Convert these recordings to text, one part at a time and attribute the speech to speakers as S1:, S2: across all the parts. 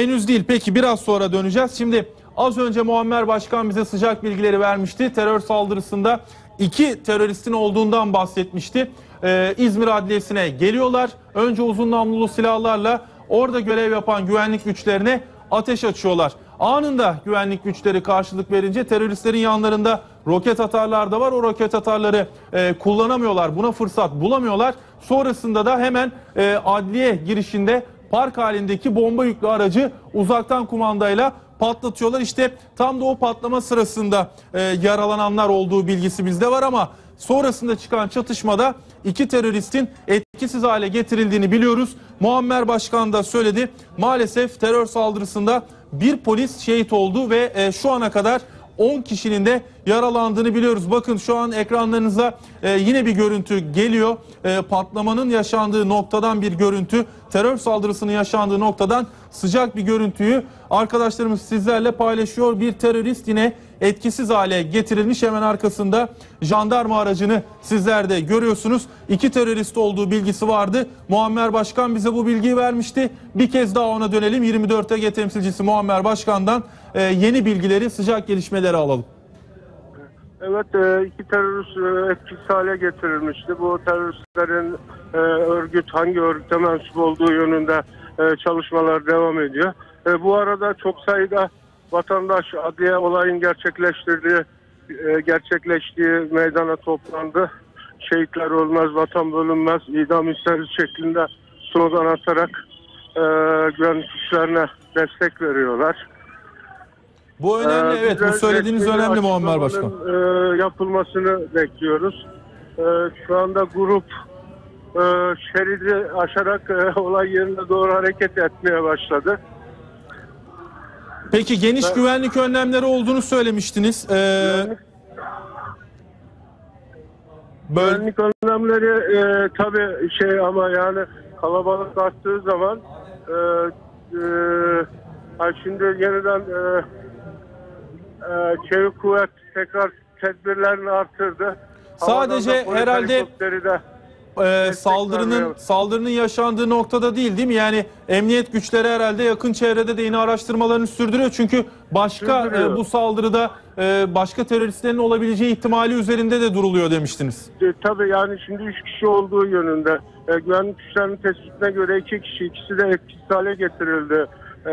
S1: Henüz değil. Peki biraz sonra döneceğiz. Şimdi az önce Muammer Başkan bize sıcak bilgileri vermişti. Terör saldırısında iki teröristin olduğundan bahsetmişti. Ee, İzmir Adliyesi'ne geliyorlar. Önce uzun namlulu silahlarla orada görev yapan güvenlik güçlerine ateş açıyorlar. Anında güvenlik güçleri karşılık verince teröristlerin yanlarında roket atarlar da var. O roket atarları e, kullanamıyorlar. Buna fırsat bulamıyorlar. Sonrasında da hemen e, adliye girişinde park halindeki bomba yüklü aracı uzaktan kumandayla patlatıyorlar. İşte tam da o patlama sırasında e, yaralananlar olduğu bilgisi bizde var ama sonrasında çıkan çatışmada iki teröristin etkisiz hale getirildiğini biliyoruz. Muammer Başkan da söyledi. Maalesef terör saldırısında bir polis şehit oldu ve e, şu ana kadar 10 kişinin de yaralandığını biliyoruz. Bakın şu an ekranlarınıza e, yine bir görüntü geliyor. E, patlamanın yaşandığı noktadan bir görüntü, terör saldırısının yaşandığı noktadan sıcak bir görüntüyü arkadaşlarımız sizlerle paylaşıyor. Bir terörist yine etkisiz hale getirilmiş hemen arkasında jandarma aracını sizler de görüyorsunuz. İki terörist olduğu bilgisi vardı. Muammer Başkan bize bu bilgiyi vermişti. Bir kez daha ona dönelim. 24 Ege temsilcisi Muammer Başkan'dan e, yeni bilgileri, sıcak gelişmeleri alalım.
S2: Evet e, iki terörist e, etkisiz hale getirilmişti. Bu teröristlerin e, örgüt hangi örgüte mensup olduğu yönünde çalışmalar devam ediyor. Bu arada çok sayıda vatandaş adliye olayın gerçekleştirdiği gerçekleştiği meydana toplandı. Şehitler olmaz, vatan bölünmez, idam isteriz şeklinde slogan atarak güvenlik güçlerine destek veriyorlar.
S1: Bu önemli
S2: Ee,
S1: evet bu söylediğiniz önemli Muammer Başkan.
S2: e, yapılmasını bekliyoruz. E, şu anda grup e, şeridi aşarak e, olay yerine doğru hareket etmeye başladı.
S1: Peki geniş güvenlik önlemleri olduğunu söylemiştiniz. Ee,
S2: Güvenlik-
S1: böl-
S2: Güvenlik önlemleri e, tabii şey ama yani kalabalık arttığı zaman e, e, şimdi yeniden e, çevik kuvvet tekrar tedbirlerini arttırdı.
S1: Sadece
S2: Havadan da
S1: herhalde- e, saldırının saldırının yaşandığı noktada değil değil mi? Yani emniyet güçleri herhalde yakın çevrede de yine araştırmalarını sürdürüyor. Çünkü başka
S2: Sürdürüyor.
S1: e, bu saldırıda e, başka teröristlerin olabileceği ihtimali üzerinde de duruluyor demiştiniz.
S2: E, tabii yani şimdi üç kişi olduğu yönünde. E, güvenlik güçlerinin tespitine göre iki kişi, ikisi de etkisiz hale getirildi. E,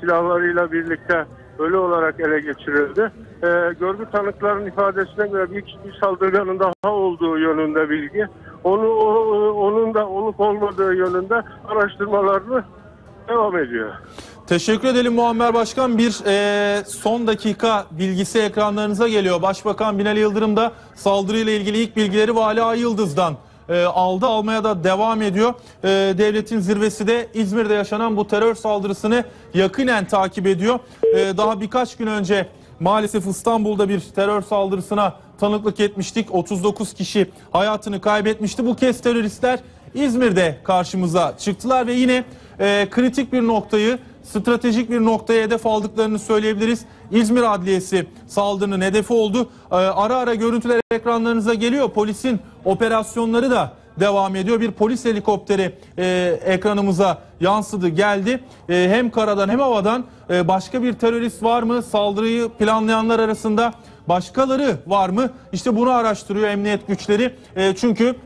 S2: silahlarıyla birlikte ölü olarak ele geçirildi. E, görgü tanıkların ifadesine göre bir, bir saldırganın daha olduğu yönünde bilgi. Onu o- onun da olup olmadığı yönünde araştırmalarını devam ediyor.
S1: Teşekkür edelim Muammer Başkan. Bir e, son dakika bilgisi ekranlarınıza geliyor. Başbakan Binali Yıldırım da saldırıyla ilgili ilk bilgileri Vali Ay Yıldız'dan e, aldı. Almaya da devam ediyor. E, devletin zirvesi de İzmir'de yaşanan bu terör saldırısını yakinen takip ediyor. E, daha birkaç gün önce maalesef İstanbul'da bir terör saldırısına tanıklık etmiştik. 39 kişi hayatını kaybetmişti. Bu kez teröristler İzmir'de karşımıza çıktılar ve yine e, kritik bir noktayı, stratejik bir noktaya hedef aldıklarını söyleyebiliriz. İzmir Adliyesi saldırının hedefi oldu. E, ara ara görüntüler ekranlarınıza geliyor. Polisin operasyonları da devam ediyor. Bir polis helikopteri e, ekranımıza yansıdı, geldi. E, hem karadan hem havadan e, başka bir terörist var mı? Saldırıyı planlayanlar arasında başkaları var mı? İşte bunu araştırıyor emniyet güçleri. E, çünkü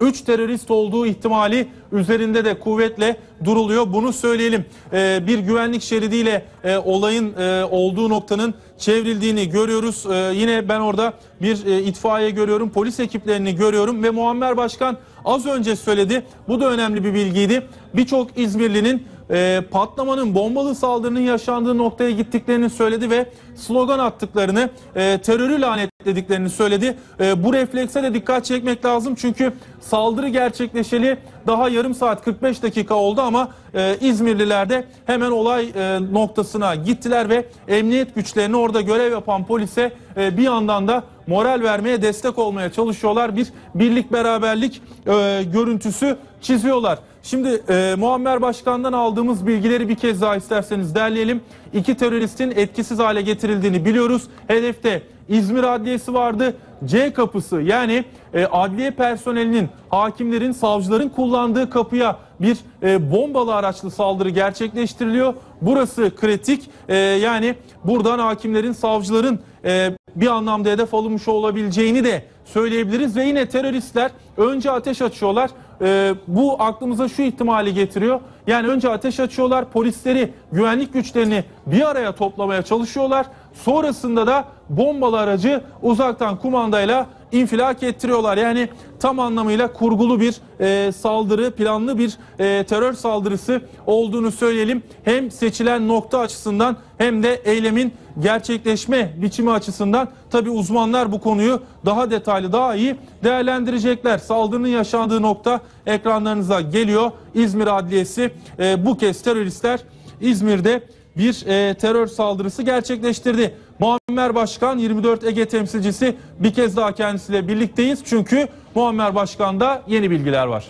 S1: 3 terörist olduğu ihtimali üzerinde de kuvvetle duruluyor. Bunu söyleyelim. Ee, bir güvenlik şeridiyle e, olayın e, olduğu noktanın çevrildiğini görüyoruz. Ee, yine ben orada bir e, itfaiye görüyorum. Polis ekiplerini görüyorum ve Muammer Başkan az önce söyledi. Bu da önemli bir bilgiydi. Birçok İzmirlinin e, patlamanın, bombalı saldırının yaşandığı noktaya gittiklerini söyledi ve slogan attıklarını, e, terörü lanetlediklerini söyledi. E, bu reflekse de dikkat çekmek lazım çünkü saldırı gerçekleşeli daha yarım saat 45 dakika oldu ama e, İzmirliler de hemen olay e, noktasına gittiler ve emniyet güçlerini orada görev yapan polise e, bir yandan da moral vermeye, destek olmaya çalışıyorlar. Bir birlik beraberlik e, görüntüsü çiziyorlar. Şimdi e, Muammer Başkan'dan aldığımız bilgileri bir kez daha isterseniz derleyelim. İki teröristin etkisiz hale getirildiğini biliyoruz. Hedefte İzmir Adliyesi vardı. C kapısı yani e, adliye personelinin, hakimlerin, savcıların kullandığı kapıya bir e, bombalı araçlı saldırı gerçekleştiriliyor. Burası kritik. E, yani buradan hakimlerin, savcıların e, bir anlamda hedef alınmış olabileceğini de söyleyebiliriz. Ve yine teröristler önce ateş açıyorlar. E, bu aklımıza şu ihtimali getiriyor. Yani önce ateş açıyorlar, polisleri, güvenlik güçlerini bir araya toplamaya çalışıyorlar. Sonrasında da bombalı aracı uzaktan kumandayla infilak ettiriyorlar. Yani tam anlamıyla kurgulu bir e, saldırı, planlı bir e, terör saldırısı olduğunu söyleyelim. Hem seçilen nokta açısından hem de eylemin gerçekleşme biçimi açısından tabi uzmanlar bu konuyu daha detaylı, daha iyi değerlendirecekler. Saldırının yaşandığı nokta ekranlarınıza geliyor. İzmir Adliyesi e, bu kez teröristler İzmir'de bir e, terör saldırısı gerçekleştirdi. Muammer Başkan 24 Ege temsilcisi bir kez daha kendisiyle birlikteyiz. Çünkü Muammer Başkan'da yeni bilgiler var.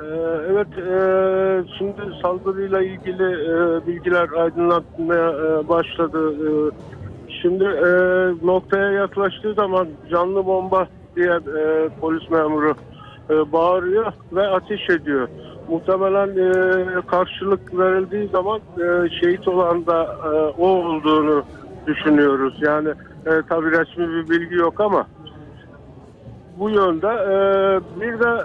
S2: Ee, Evet, e, şimdi saldırıyla ilgili e, bilgiler aydınlatmaya e, başladı. Şimdi noktaya yaklaştığı zaman canlı bomba diye polis memuru bağırıyor ve ateş ediyor. Muhtemelen e, karşılık verildiği zaman e, şehit olan da e, o olduğunu düşünüyoruz. Yani e, tabii resmi bir bilgi yok ama bu yönde. E, bir de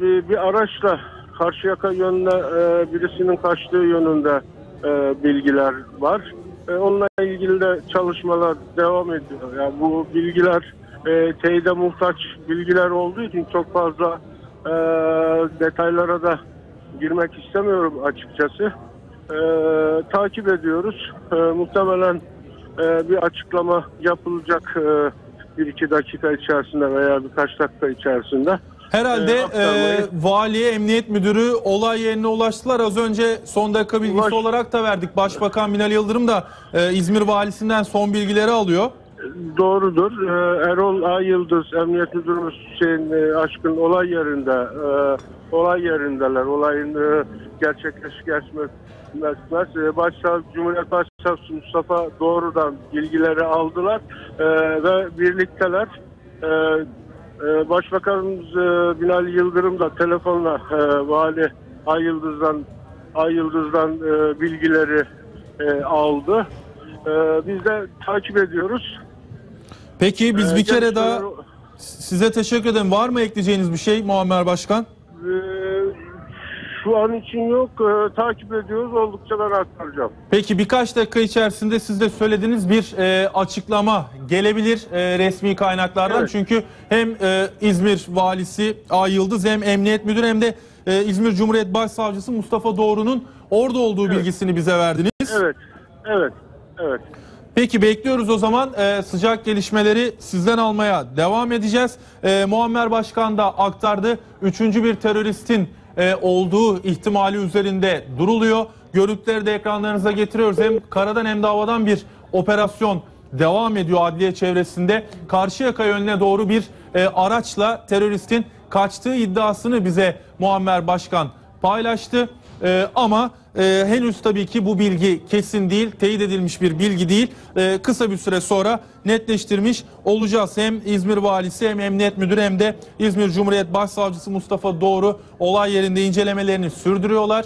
S2: bir, bir araçla Karşıyaka yönüne e, birisinin kaçtığı yönünde e, bilgiler var. E, onunla ilgili de çalışmalar devam ediyor. Yani bu bilgiler e, teyide muhtaç bilgiler olduğu için çok fazla e, detaylara da girmek istemiyorum açıkçası. E, takip ediyoruz. E, muhtemelen e, bir açıklama yapılacak e, bir iki dakika içerisinde veya birkaç dakika içerisinde.
S1: Herhalde
S2: Ee, aktarmayı-
S1: e, valiye, emniyet müdürü olay yerine ulaştılar. Az önce son dakika bilgisi
S2: Ulaş-
S1: olarak da verdik. Başbakan Binali Yıldırım da e, İzmir valisinden son bilgileri alıyor.
S2: Doğrudur. Ee, Erol Ay Yıldız, Emniyet Müdürümüz Hüseyin e, Aşkın olay yerinde, e, olay yerindeler. Olayın e, gerçekleşmez. E, Başsavcı, Cumhuriyet Başsavcısı Mustafa doğrudan bilgileri aldılar e, ve birlikteler. E, e, Başbakanımız e, Binali Yıldırım da telefonla e, Vali Ay Yıldız'dan Ay Yıldız'dan e, bilgileri e, aldı. E, biz de takip ediyoruz.
S1: Peki biz
S2: Ee,
S1: bir kere daha size teşekkür ederim. Var mı ekleyeceğiniz bir şey Muammer Başkan?
S2: Ee, şu an için yok. Ee, takip ediyoruz. Oldukça ben aktaracağım.
S1: Peki birkaç dakika içerisinde siz de söylediğiniz bir e, açıklama gelebilir e, resmi kaynaklardan.
S2: Evet.
S1: Çünkü hem e, İzmir valisi Ay Yıldız hem emniyet müdürü hem de e, İzmir Cumhuriyet Başsavcısı Mustafa Doğru'nun orada olduğu bilgisini bize verdiniz.
S2: Evet. Evet. Evet.
S1: Peki bekliyoruz o zaman Ee, sıcak gelişmeleri sizden almaya devam edeceğiz. Ee, Muammer Başkan da aktardı. Üçüncü bir teröristin e, olduğu ihtimali üzerinde duruluyor. Görüntüleri de ekranlarınıza getiriyoruz. Hem karadan hem de havadan bir operasyon devam ediyor adliye çevresinde. Karşıyaka yönüne doğru bir e, araçla teröristin kaçtığı iddiasını bize Muammer Başkan paylaştı. Ee, ama e, henüz tabii ki bu bilgi kesin değil, teyit edilmiş bir bilgi değil. Ee, kısa bir süre sonra netleştirmiş olacağız. Hem İzmir Valisi hem Emniyet Müdürü hem de İzmir Cumhuriyet Başsavcısı Mustafa Doğru olay yerinde incelemelerini sürdürüyorlar.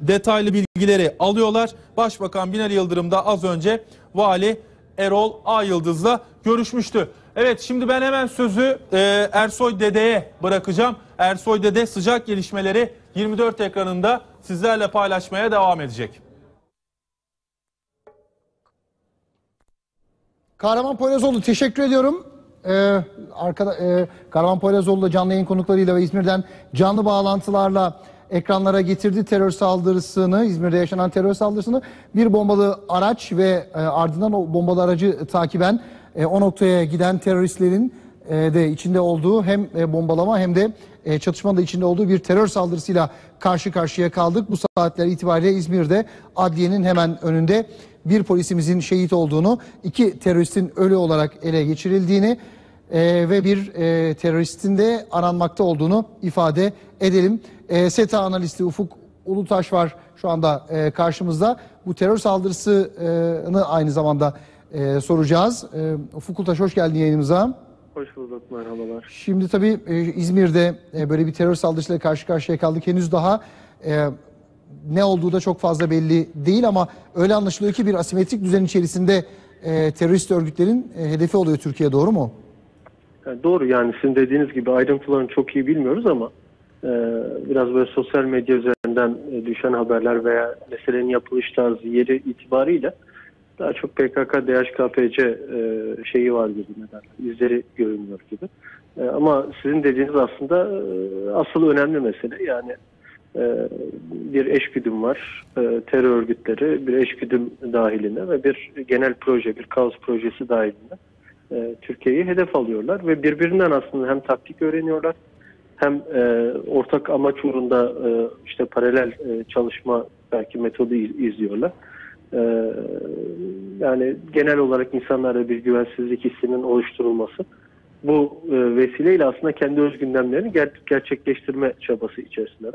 S1: Detaylı bilgileri alıyorlar. Başbakan Binali Yıldırım da az önce Vali Erol A. Yıldız'la görüşmüştü. Evet şimdi ben hemen sözü e, Ersoy Dede'ye bırakacağım. Ersoy Dede sıcak gelişmeleri 24 ekranında sizlerle paylaşmaya devam edecek.
S3: Kahraman Poyrazoğlu teşekkür ediyorum. Ee, arkada, e, Kahraman Poyrazoğlu canlı yayın konuklarıyla ve İzmir'den canlı bağlantılarla ekranlara getirdi terör saldırısını, İzmir'de yaşanan terör saldırısını. Bir bombalı araç ve e, ardından o bombalı aracı takiben e, o noktaya giden teröristlerin de içinde olduğu hem e, bombalama hem de e, çatışmanın da içinde olduğu bir terör saldırısıyla karşı karşıya kaldık. Bu saatler itibariyle İzmir'de adliyenin hemen önünde bir polisimizin şehit olduğunu, iki teröristin ölü olarak ele geçirildiğini e, ve bir teröristin de aranmakta olduğunu ifade edelim. SETA analisti Ufuk Ulutaş var şu anda karşımızda. Bu terör saldırısını aynı zamanda soracağız. Ufuk Ultaş hoş geldin yayınımıza.
S2: Hoş bulduk merhabalar.
S3: Şimdi tabii e, İzmir'de e, böyle bir terör saldırısıyla karşı karşıya kaldık. Henüz daha e, ne olduğu da çok fazla belli değil ama öyle anlaşılıyor ki bir asimetrik düzen içerisinde terörist örgütlerin hedefi oluyor Türkiye doğru mu?
S4: Yani doğru yani sizin dediğiniz gibi ayrıntılarını çok iyi bilmiyoruz ama biraz böyle sosyal medya üzerinden düşen haberler veya meselenin yapılış tarzı yeri itibariyle daha çok PKK, DHKPC e, şeyi var gibi neden izleri görünüyor gibi. E, ama sizin dediğiniz aslında e, asıl önemli mesele yani e, bir eşgüdüm var. E, terör örgütleri bir eşgüdüm dahilinde ve bir genel proje, bir kaos projesi dahilinde e, Türkiye'yi hedef alıyorlar ve birbirinden aslında hem taktik öğreniyorlar hem e, ortak amaç uğrunda e, işte paralel e, çalışma belki metodu iz- izliyorlar. E, yani genel olarak insanlarda bir güvensizlik hissinin oluşturulması bu e, vesileyle aslında kendi öz gündemlerini ger- gerçekleştirme çabası içerisinde.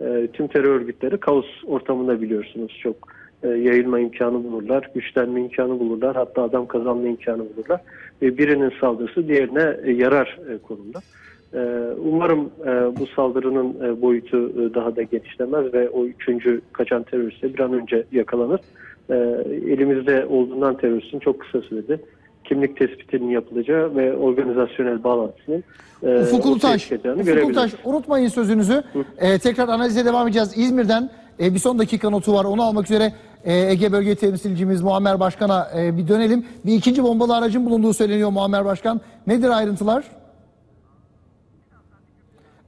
S4: E, tüm terör örgütleri kaos ortamında biliyorsunuz çok e, yayılma imkanı bulurlar, güçlenme imkanı bulurlar, hatta adam kazanma imkanı bulurlar. Ve birinin saldırısı diğerine e, yarar e, konumda. E, umarım e, bu saldırının e, boyutu e, daha da genişlemez ve o üçüncü kaçan terörist de bir an önce yakalanır. E, elimizde olduğundan teröristin çok kısa sürede kimlik tespitinin yapılacağı ve organizasyonel bağlantısının
S3: Ufuk Ulutaş, Ufuk. Ulutaş unutmayın sözünüzü. E, tekrar analize devam edeceğiz. İzmir'den e, bir son dakika notu var. Onu almak üzere e, Ege Bölge Temsilcimiz Muammer Başkan'a e, bir dönelim. Bir ikinci bombalı aracın bulunduğu söyleniyor Muammer Başkan. Nedir ayrıntılar?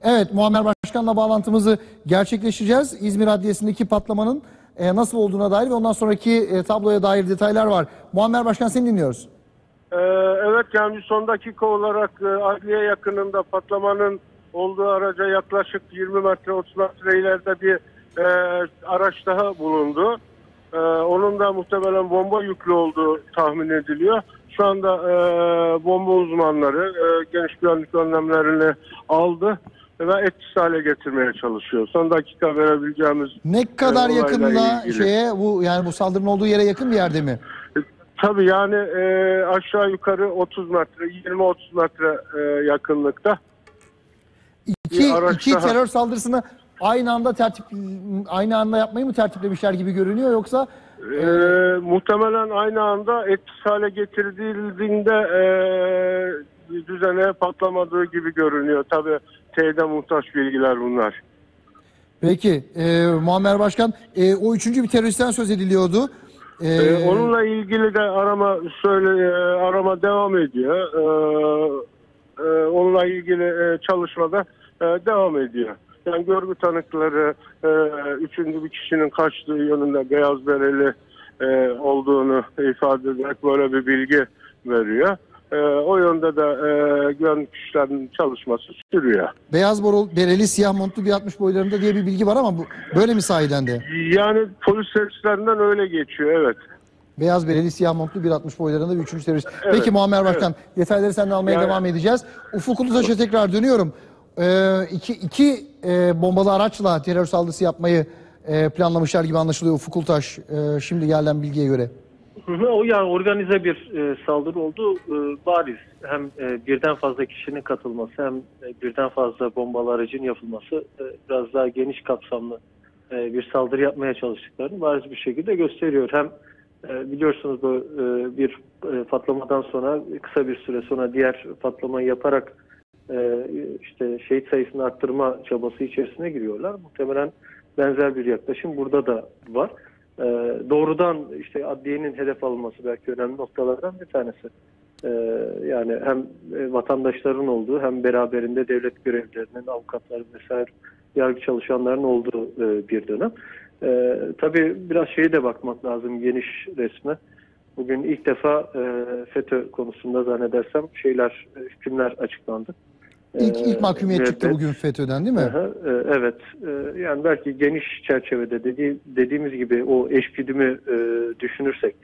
S3: Evet Muammer Başkan'la bağlantımızı gerçekleştireceğiz. İzmir Adliyesi'ndeki patlamanın e, nasıl olduğuna dair ve ondan sonraki e, tabloya dair detaylar var. Muammer Başkan seni dinliyoruz.
S2: Ee, evet yani son dakika olarak e, adliye yakınında patlamanın olduğu araca yaklaşık 20 metre 30 metre ileride bir e, araç daha bulundu. E, onun da muhtemelen bomba yüklü olduğu tahmin ediliyor. Şu anda e, bomba uzmanları e, geniş güvenlik önlemlerini aldı ve etkisiz hale getirmeye çalışıyor. Son dakika verebileceğimiz
S3: Ne kadar
S2: e, olayla
S3: yakında
S2: ilgili.
S3: şeye bu yani bu saldırının olduğu yere yakın bir yerde mi?
S2: Tabii yani e, aşağı yukarı 30 metre, 20-30 metre e, yakınlıkta.
S3: İki,
S2: Bir araç
S3: iki
S2: daha.
S3: terör saldırısını aynı anda tertip aynı anda yapmayı mı tertiplemişler gibi görünüyor yoksa
S2: E, muhtemelen aynı anda etkisiz hale getirildiğinde e, düzene patlamadığı gibi görünüyor. Tabii teyide muhtaç bilgiler bunlar.
S3: peki e, Muammer Başkan e, o üçüncü bir teröristten söz ediliyordu. E,
S2: E, onunla ilgili de arama söyle e, arama devam ediyor. E, e, onunla ilgili e, çalışmada e, devam ediyor. Yani görgü tanıkları e, üçüncü bir kişinin kaçtığı yönünde beyaz bereli e, olduğunu ifade ederek böyle bir bilgi veriyor. E, o yönde de e, güvenlik güçlerinin çalışması sürüyor.
S3: beyaz borul, bereli siyah montlu bir 60 boylarında diye bir bilgi var ama bu böyle mi sahiden de?
S2: Yani polis servislerinden öyle geçiyor evet.
S3: Beyaz bereli siyah montlu bir 60 boylarında bir üçüncü terörist.
S2: Evet,
S3: Peki Muammer Başkan detayları senden almaya
S2: Yani-
S3: devam edeceğiz. Ufuk Ulutaş'a tekrar dönüyorum. Ee, iki, iki e, bombalı araçla terör saldırısı yapmayı e, planlamışlar gibi anlaşılıyor Ufuk Ulutaş e, şimdi gelen bilgiye göre.
S4: O yani organize bir e, saldırı oldu e, bariz. Hem e, birden fazla kişinin katılması hem e, birden fazla bombalı aracın yapılması e, biraz daha geniş kapsamlı e, bir saldırı yapmaya çalıştıklarını bariz bir şekilde gösteriyor. Hem e, biliyorsunuz bu e, bir e, patlamadan sonra kısa bir süre sonra diğer patlamayı yaparak e, işte şehit sayısını arttırma çabası içerisine giriyorlar. Muhtemelen benzer bir yaklaşım burada da var. E, doğrudan işte adliyenin hedef alınması belki önemli noktalardan bir tanesi. E, yani hem e, vatandaşların olduğu hem beraberinde devlet görevlilerinin, avukatların vesaire yargı çalışanların olduğu e, bir dönem. E, tabii biraz şeye de bakmak lazım geniş resme. Bugün ilk defa e, FETÖ konusunda zannedersem şeyler, e, hükümler açıklandı.
S3: İlk,
S4: E,
S3: ilk mahkumiyet çıktı
S4: müebbet.
S3: bugün FETÖ'den değil mi?
S4: Aha, e, evet. E, Yani belki geniş çerçevede dedi, dediğimiz gibi o eşgüdümü e, düşünürsek,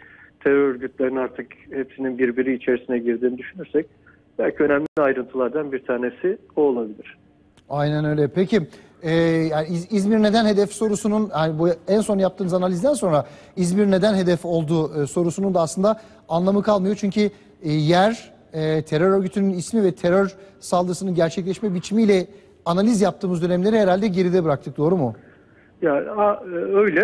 S4: terör örgütlerinin artık hepsinin birbiri içerisine girdiğini düşünürsek belki önemli ayrıntılardan bir tanesi o olabilir.
S3: Aynen öyle. Peki e, yani İz- İzmir neden hedef sorusunun yani bu en son yaptığınız analizden sonra İzmir neden hedef olduğu e, sorusunun da aslında anlamı kalmıyor. Çünkü e, yer e, terör örgütünün ismi ve terör saldırısının gerçekleşme biçimiyle analiz yaptığımız dönemleri herhalde geride bıraktık. Doğru mu?
S4: Ya a- e, öyle.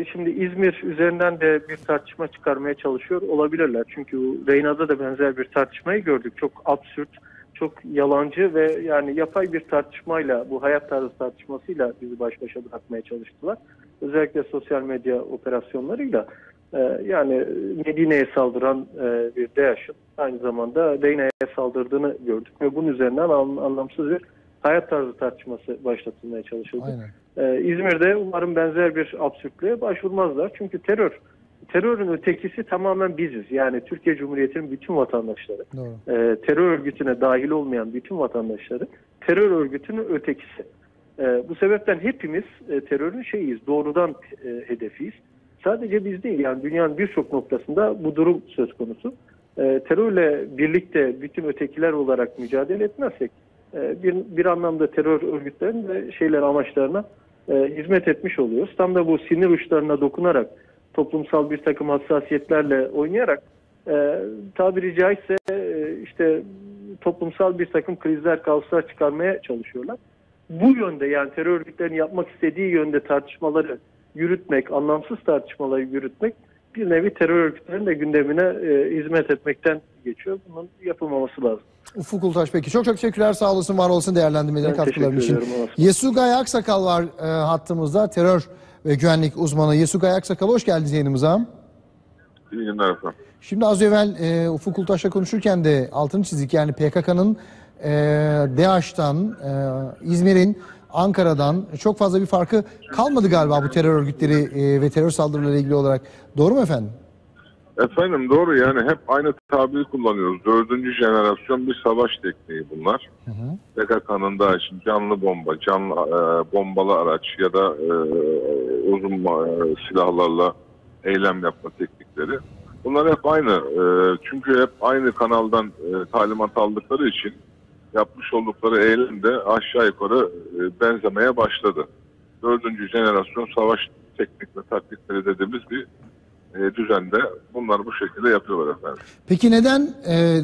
S4: E, Şimdi İzmir üzerinden de bir tartışma çıkarmaya çalışıyor olabilirler. Çünkü Reyna'da da benzer bir tartışmayı gördük. Çok absürt, çok yalancı ve yani yapay bir tartışmayla, bu hayat tarzı tartışmasıyla bizi baş başa bırakmaya çalıştılar. Özellikle sosyal medya operasyonlarıyla. E, Yani Medine'ye saldıran e, bir DAEŞ'in aynı zamanda Reyna'ya saldırdığını gördük ve bunun üzerinden an- anlamsız bir hayat tarzı tartışması başlatılmaya çalışıldı.
S3: Aynen.
S4: Ee, İzmir'de umarım benzer bir absürtlüğe başvurmazlar. Çünkü terör, terörün ötekisi tamamen biziz. Yani Türkiye Cumhuriyeti'nin bütün vatandaşları,
S3: Doğru.
S4: e, terör örgütüne dahil olmayan bütün vatandaşları, terör örgütünün ötekisi. E, bu sebepten hepimiz e, terörün şeyiyiz, doğrudan e, hedefiyiz. Sadece biz değil, yani dünyanın birçok noktasında bu durum söz konusu. E, terörle birlikte bütün ötekiler olarak mücadele etmezsek, e, bir, bir anlamda terör örgütlerinin de şeyler amaçlarına e, hizmet etmiş oluyoruz. Tam da bu sinir uçlarına dokunarak, toplumsal bir takım hassasiyetlerle oynayarak e, tabiri caizse e, işte toplumsal bir takım krizler, kaoslar çıkarmaya çalışıyorlar. Bu yönde yani terör örgütlerinin yapmak istediği yönde tartışmaları yürütmek, anlamsız tartışmaları yürütmek bir nevi terör örgütlerinin de gündemine e, hizmet etmekten geçiyor. Bunun yapılmaması lazım.
S3: Ufuk Ultaş peki. Çok çok teşekkürler. Sağ olasın, var olasın değerlendirmeleri katkıların için. Yesugay Aksakal var e, hattımızda. Terör ve güvenlik uzmanı Yesugay Aksakal hoş geldiniz yayınımıza.
S5: İyi günler efendim.
S3: Şimdi az evvel e, Ufuk Ultaş'la konuşurken de altını çizdik. Yani PKK'nın e, DAEŞ'tan, e, İzmir'in, Ankara'dan çok fazla bir farkı kalmadı galiba bu terör örgütleri e, ve terör saldırılarıyla ilgili olarak. Doğru mu efendim?
S5: Efendim doğru yani hep aynı tabiri kullanıyoruz. Dördüncü jenerasyon bir savaş tekniği bunlar. PKK'nın da şimdi canlı bomba, canlı e, bombalı araç ya da e, uzun e, silahlarla eylem yapma teknikleri. Bunlar hep aynı. E, çünkü hep aynı kanaldan e, talimat aldıkları için yapmış oldukları eylem de aşağı yukarı e, benzemeye başladı. Dördüncü jenerasyon savaş teknik ve taktikleri dediğimiz bir e, düzende bunlar bu şekilde yapıyorlar efendim.
S3: Peki neden e,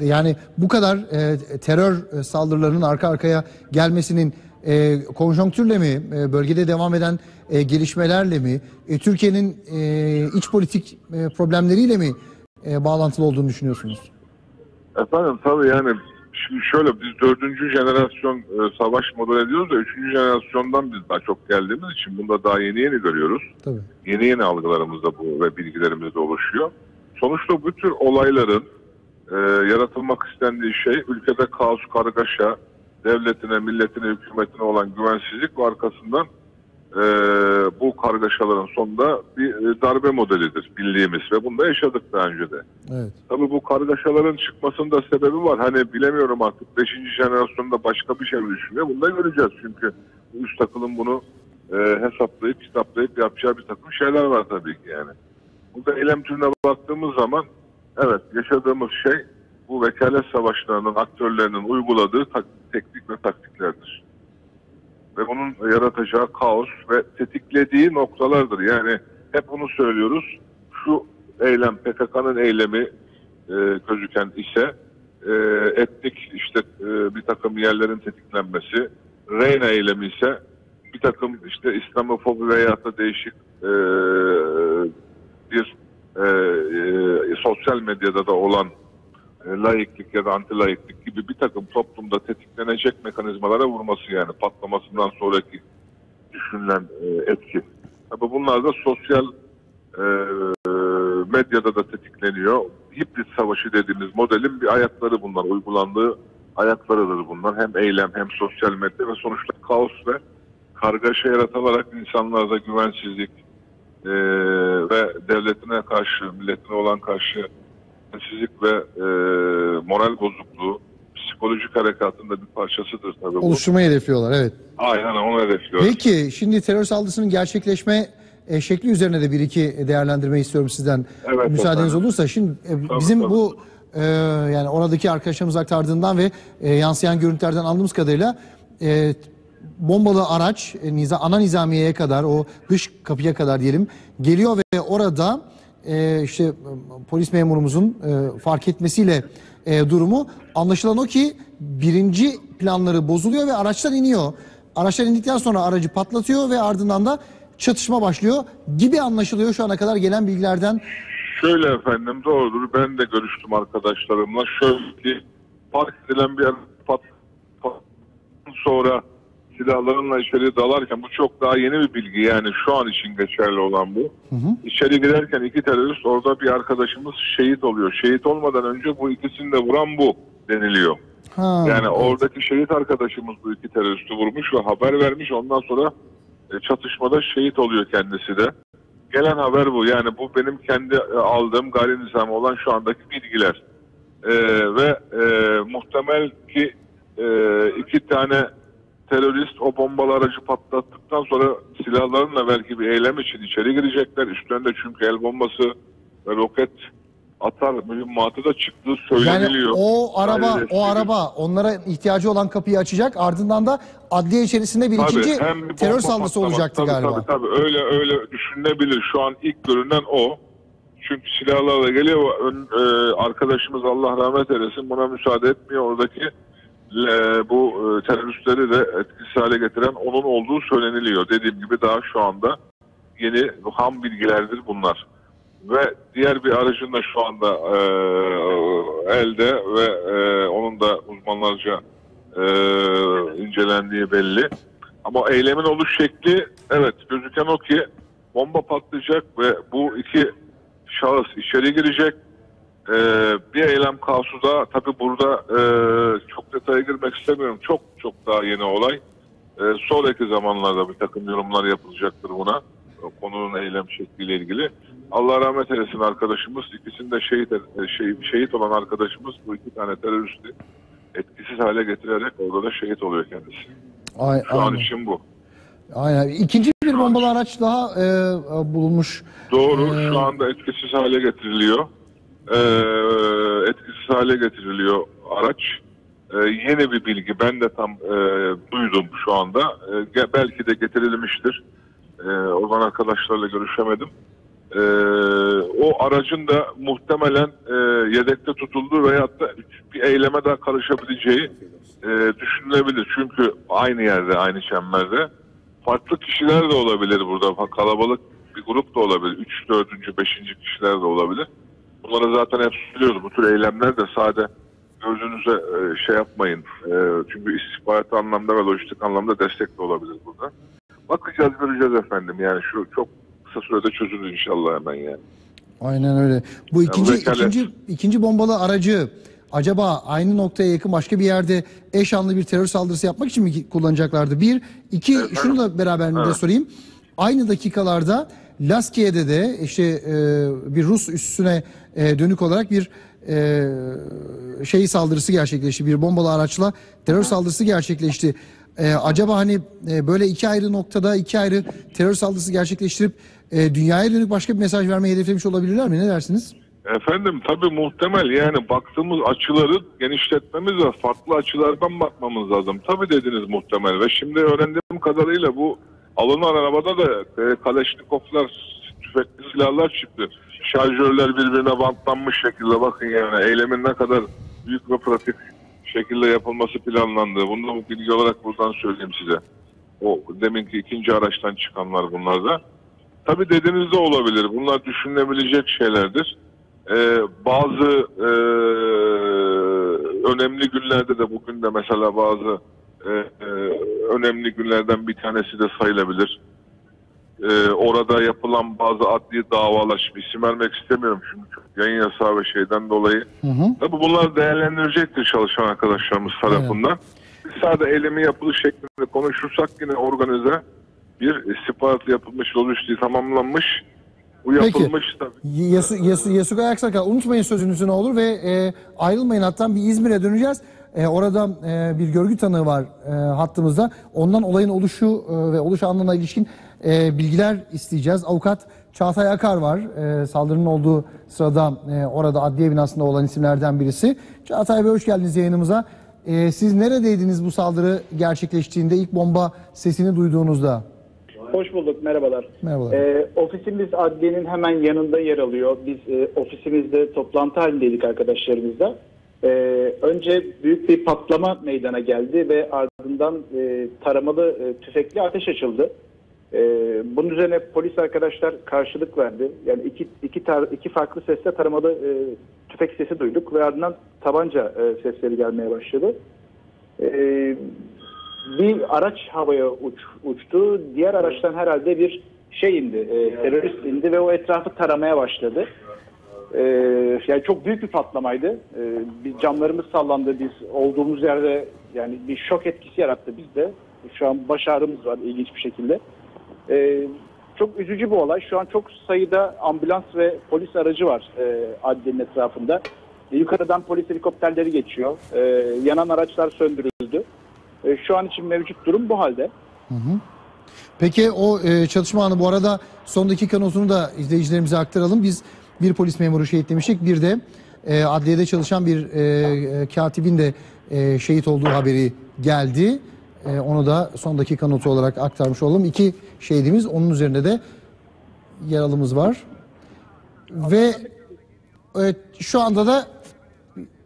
S3: yani bu kadar e, terör saldırılarının arka arkaya gelmesinin e, konjonktürle mi, e, bölgede devam eden e, gelişmelerle mi, e, Türkiye'nin e, iç politik e, problemleriyle mi e, bağlantılı olduğunu düşünüyorsunuz?
S5: Efendim tabii yani şimdi şöyle biz dördüncü jenerasyon e, savaş model ediyoruz da üçüncü jenerasyondan biz daha çok geldiğimiz için bunda daha yeni yeni görüyoruz.
S3: Tabii.
S5: Yeni yeni algılarımız da bu ve bilgilerimiz de oluşuyor. Sonuçta bu tür olayların e, yaratılmak istendiği şey ülkede kaos, kargaşa, devletine, milletine, hükümetine olan güvensizlik ve arkasından e, bu kargaşaların sonunda bir e, darbe modelidir bildiğimiz ve bunu da yaşadık daha önce de.
S3: Evet.
S5: Tabii bu kargaşaların çıkmasında sebebi var. Hani bilemiyorum artık 5. jenerasyonda başka bir şey düşünüyor? Bunu da göreceğiz çünkü üst akılın bunu e, hesaplayıp kitaplayıp yapacağı bir takım şeyler var tabii ki yani. Burada eylem türüne baktığımız zaman evet yaşadığımız şey bu vekalet savaşlarının aktörlerinin uyguladığı tak- teknik ve taktiklerdir. Ve bunun yaratacağı kaos ve tetiklediği noktalardır. Yani hep bunu söylüyoruz. Şu eylem PKK'nın eylemi e, gözüken ise e, etnik işte e, bir takım yerlerin tetiklenmesi, Reyna eylemi ise bir takım işte İslamofobi veya da değişik e, bir e, e, sosyal medyada da olan e, laiklik ya da anti laiklik gibi bir takım toplumda tetiklenecek mekanizmalara vurması yani patlamasından sonraki düşünülen e, etki. Tabi bunlar da sosyal e, medyada da tetikleniyor. Hibrit savaşı dediğimiz modelin bir ayakları bunlar. Uygulandığı ayaklarıdır bunlar. Hem eylem hem sosyal medya ve sonuçta kaos ve kargaşa yaratarak insanlarda güvensizlik ve devletine karşı, milletine olan karşı güvensizlik ve e, moral bozukluğu psikolojik harekatında bir parçasıdır tabii bu.
S3: Oluşturmayı hedefliyorlar evet.
S5: Aynen onu hedefliyor.
S3: Peki şimdi terör saldırısının gerçekleşme e, şekli üzerine de bir iki değerlendirme istiyorum sizden.
S5: Evet,
S3: Müsaadeniz
S5: efendim.
S3: olursa şimdi e, bizim
S5: tabii.
S3: bu e, yani oradaki arkadaşlarımız aktardığından ve e, yansıyan görüntülerden anladığımız kadarıyla e, bombalı araç e, niza, ana nizamiyeye kadar o dış kapıya kadar diyelim geliyor ve orada e, işte polis memurumuzun e, fark etmesiyle e, durumu anlaşılan o ki birinci planları bozuluyor ve araçtan iniyor. Araçtan indikten sonra aracı patlatıyor ve ardından da çatışma başlıyor gibi anlaşılıyor şu ana kadar gelen bilgilerden.
S5: Şöyle efendim doğrudur. Ben de görüştüm arkadaşlarımla. Şöyle ki park edilen bir yer pat, pat- sonra silahlarınla içeri dalarken bu çok daha yeni bir bilgi yani şu an için geçerli olan bu. İçeri girerken iki terörist orada bir arkadaşımız şehit oluyor. Şehit olmadan önce bu ikisini de vuran bu deniliyor.
S3: Ha,
S5: Yani oradaki şehit arkadaşımız bu iki teröristi vurmuş ve haber vermiş. Ondan sonra e, çatışmada şehit oluyor kendisi de. Gelen haber bu. Yani bu benim kendi e, aldığım gayri nizami olan şu andaki bilgiler. E, ve e, muhtemel ki e, iki tane terörist o bombalı aracı patlattıktan sonra silahlarıyla belki bir eylem için içeri girecekler. Üstlerinde çünkü el bombası ve roket atar mühimmatı da çıktığı
S3: Yani
S5: söyleniliyor.
S3: o araba o araba onlara ihtiyacı olan kapıyı açacak. Ardından da adliye içerisinde bir
S5: Tabii,
S3: ikinci
S5: hem bir
S3: terör saldırısı olacaktı
S5: tabii,
S3: galiba.
S5: Tabii tabii öyle öyle düşünülebilir. Şu an ilk görünen o. Çünkü silahlarla geliyor. Ön, e, arkadaşımız Allah rahmet eylesin buna müsaade etmiyor. Oradaki bu e, teröristleri de etkisiz hale getiren onun olduğu söyleniliyor. Dediğim gibi daha şu anda yeni ham bilgilerdir bunlar. Ve diğer bir aracın da şu anda e, elde ve e, onun da uzmanlarca e, incelendiği belli. Ama eylemin oluş şekli evet gözüken o ki bomba patlayacak ve bu iki şahıs içeri girecek. E, bir eylem kaosu da tabi burada e, çok detaya girmek istemiyorum. Çok çok daha yeni olay. E, sonraki zamanlarda bir takım yorumlar yapılacaktır buna. O konunun eylem şekliyle ilgili. Allah rahmet eylesin arkadaşımız. İkisinde şehit, e, şey, şehit olan arkadaşımız bu iki tane teröristi etkisiz hale getirerek orada da şehit oluyor kendisi.
S3: Ay,
S5: Şu an
S3: aynen.
S5: için bu.
S3: Aynen. İkinci bir bombalı araç daha e, bulunmuş.
S5: Doğru.
S3: Ee,
S5: Şu anda etkisiz hale getiriliyor. Ee, etkisiz hale getiriliyor araç. Ee, yeni bir bilgi. Ben de tam e, duydum şu anda. Ge- belki de getirilmiştir. Ee, o zaman arkadaşlarla görüşemedim. Ee, o aracın da muhtemelen e, yedekte tutulduğu veyahut da bir eyleme daha karışabileceği e, düşünülebilir. Çünkü aynı yerde, aynı çemberde. Farklı kişiler de olabilir burada. Kalabalık bir grup da olabilir. 3, 4. 5. kişiler de olabilir. Bunları zaten hep söylüyoruz. Bu tür eylemler de sade gözünüze e, şey yapmayın. E, çünkü istihbarat anlamda ve lojistik anlamda destek de olabilir burada. Bakacağız göreceğiz efendim. Yani şu çok kısa sürede çözülür inşallah hemen yani.
S3: Aynen öyle. Bu ikinci
S5: vekalet-
S3: ikinci ikinci bombalı aracı acaba aynı noktaya yakın başka bir yerde eş anlı bir terör saldırısı yapmak için mi kullanacaklardı? Bir, iki şunu da beraberinde
S5: Evet.
S3: sorayım. Aynı dakikalarda Laskiye'de de işte e, bir Rus üssüne e, dönük olarak bir e, şey saldırısı gerçekleşti. Bir bombalı araçla terör saldırısı gerçekleşti. E, acaba hani e, böyle iki ayrı noktada iki ayrı terör saldırısı gerçekleştirip e, dünyaya dönük başka bir mesaj vermeyi hedeflemiş olabilirler mi? Ne dersiniz?
S5: Efendim tabii muhtemel yani baktığımız açıları genişletmemiz ve farklı açılardan bakmamız lazım. Tabii dediniz muhtemel ve şimdi öğrendiğim kadarıyla bu alınan arabada da e, Kaleşnikovlar, tüfekli silahlar çıktı. Şarjörler birbirine bantlanmış şekilde bakın yani eylemin ne kadar büyük ve pratik şekilde yapılması planlandığı. Bunu da bilgi olarak buradan söyleyeyim size. O deminki ikinci araçtan çıkanlar bunlar da. Tabii dediğiniz de olabilir. Bunlar düşünülebilecek şeylerdir. Ee, bazı e, önemli günlerde de bugün de mesela bazı e, e, önemli günlerden bir tanesi de sayılabilir. Ee, orada yapılan bazı adli davalar, şimdi isim vermek istemiyorum çünkü yayın yasağı ve şeyden dolayı. Tabii bunlar değerlendirecektir çalışan arkadaşlarımız tarafından. Biz sadece eylemi yapılış şeklinde konuşursak yine organize bir istihbarat yapılmış, lojistiği tamamlanmış. Bu
S3: Peki.
S5: yapılmış tabii.
S3: Yasu, Yasu, Yasuga Aksakal unutmayın sözünüzü ne olur ve e, ayrılmayın hatta bir İzmir'e döneceğiz. E, orada e, bir görgü tanığı var e, hattımızda. Ondan olayın oluşu e, ve oluş anına ilişkin e, bilgiler isteyeceğiz. Avukat Çağatay Akar var. E, saldırının olduğu sırada e, orada adliye binasında olan isimlerden birisi. Çağatay Bey hoş geldiniz yayınımıza. Ee, siz neredeydiniz bu saldırı gerçekleştiğinde ilk bomba sesini duyduğunuzda?
S6: Hoş bulduk, merhabalar.
S3: Merhabalar.
S6: Ee, ofisimiz adliyenin hemen yanında yer alıyor. Biz e, ofisimizde toplantı halindeydik arkadaşlarımızla. Ee, önce büyük bir patlama meydana geldi ve ardından e, taramalı e, tüfekli ateş açıldı. Ee, bunun üzerine polis arkadaşlar karşılık verdi. Yani iki iki tar- iki farklı sesle taramalı e, tüfek sesi duyduk ve ardından tabanca e, sesleri gelmeye başladı. Ee, bir araç havaya uç, uçtu. Diğer araçtan herhalde bir şey indi, e, terörist indi ve o etrafı taramaya başladı. Ee, yani çok büyük bir patlamaydı. Ee, biz camlarımız sallandı. Biz olduğumuz yerde yani bir şok etkisi yarattı bizde. Şu an baş ağrımız var ilginç bir şekilde. Ee, çok üzücü bir olay. Şu an çok sayıda ambulans ve polis aracı var e, adliyenin etrafında. E, yukarıdan polis helikopterleri geçiyor. E, yanan araçlar söndürüldü. E, şu an için mevcut durum bu halde.
S3: Peki o e, çatışma anı bu arada son dakika notunu da izleyicilerimize aktaralım. Biz bir polis memuru şehitlemiştik. Bir de e, adliyede çalışan bir e, e, katibin de e, şehit olduğu haberi geldi. E, onu da son dakika notu olarak aktarmış olalım. İki şehidimiz onun üzerinde de yaralımız var. Ve e, şu anda da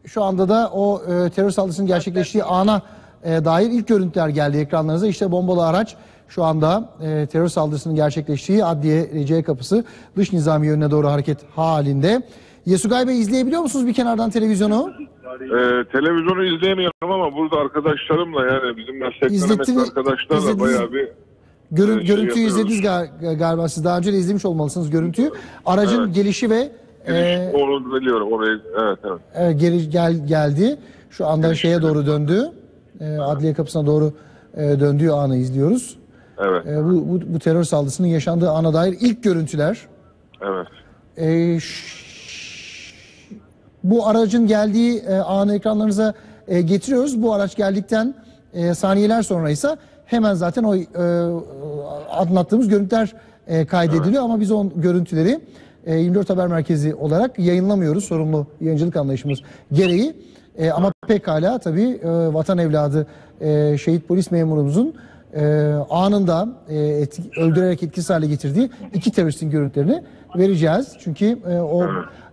S3: şu anda da o e, terör saldırısının gerçekleştiği ana e, dair ilk görüntüler geldi ekranlarınıza. İşte bombalı araç şu anda e, terör saldırısının gerçekleştiği adliye C kapısı dış nizami yönüne doğru hareket halinde. Yesugay Bey izleyebiliyor musunuz bir kenardan televizyonu?
S5: Ee, televizyonu izleyemiyorum ama burada arkadaşlarımla yani bizim emekli arkadaşlarla
S3: izlediniz-
S5: bayağı bir
S3: Görün,
S5: Evet, şey
S3: görüntüyü izlediniz ga- galiba siz daha önce de izlemiş olmalısınız görüntüyü. Aracın
S5: Evet.
S3: gelişi ve
S5: giriş,
S3: e,
S5: onu biliyorum orayı evet evet.
S3: e, geri gel geldi. Şu anda şeye doğru döndü. E, adliye kapısına doğru e, döndüğü anı izliyoruz.
S5: Evet,
S3: E, bu, bu, bu terör saldırısının yaşandığı ana dair ilk görüntüler.
S5: evet.
S3: E, bu aracın geldiği e, anı ekranlarınıza e, getiriyoruz. Bu araç geldikten e, saniyeler sonra ise hemen zaten o e, anlattığımız görüntüler e, kaydediliyor ama biz o görüntüleri e, 24 Haber Merkezi olarak yayınlamıyoruz sorumlu yayıncılık anlayışımız gereği. E, ama pekala tabii e, vatan evladı e, şehit polis memurumuzun e, anında e, etki- öldürerek etkisiz hale getirdiği iki teröristin görüntülerini vereceğiz. Çünkü e, o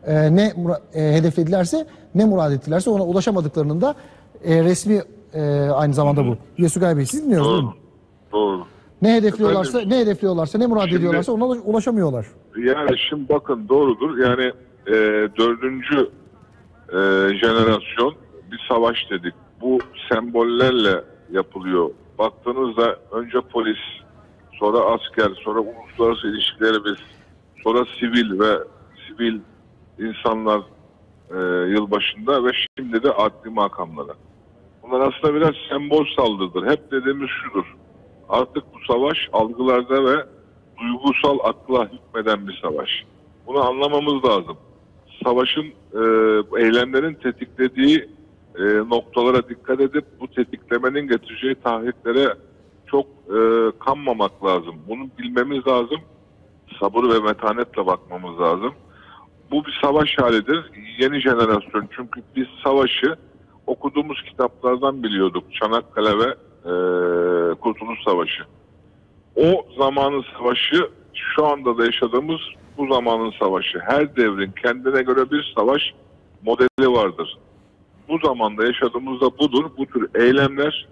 S3: e, ne e, hedefledilerse ne murad ettilerse ona ulaşamadıklarının da e, resmi e, aynı zamanda bu. Yesugay Bey siz dinliyoruz değil mi?
S5: Doğru.
S3: Ne hedefliyorlarsa, ne hedefliyorlarsa, ne murad
S5: Şimdi-
S3: ediyorlarsa ona ulaşamıyorlar.
S5: Yani şimdi bakın doğrudur. Yani e, dördüncü e, jenerasyon bir savaş dedik. Bu sembollerle yapılıyor. Baktığınızda önce polis, sonra asker, sonra uluslararası ilişkilerimiz, sonra sivil ve sivil insanlar e, yılbaşında ve şimdi de adli makamlara. Bunlar aslında biraz sembol saldırıdır. Hep dediğimiz şudur. Artık bu savaş algılarda ve duygusal akla hükmeden bir savaş. Bunu anlamamız lazım. Savaşın e, eylemlerin tetiklediği e, noktalara dikkat edip bu tetiklemenin getireceği tahriklere çok e, kanmamak lazım. Bunu bilmemiz lazım. Sabır ve metanetle bakmamız lazım. Bu bir savaş halidir. Yeni jenerasyon çünkü biz savaşı okuduğumuz kitaplardan biliyorduk. Çanakkale ve e, Kurtuluş Savaşı. O zamanın savaşı şu anda da yaşadığımız bu zamanın savaşı. Her devrin kendine göre bir savaş modeli vardır. Bu zamanda yaşadığımızda budur. Bu tür eylemler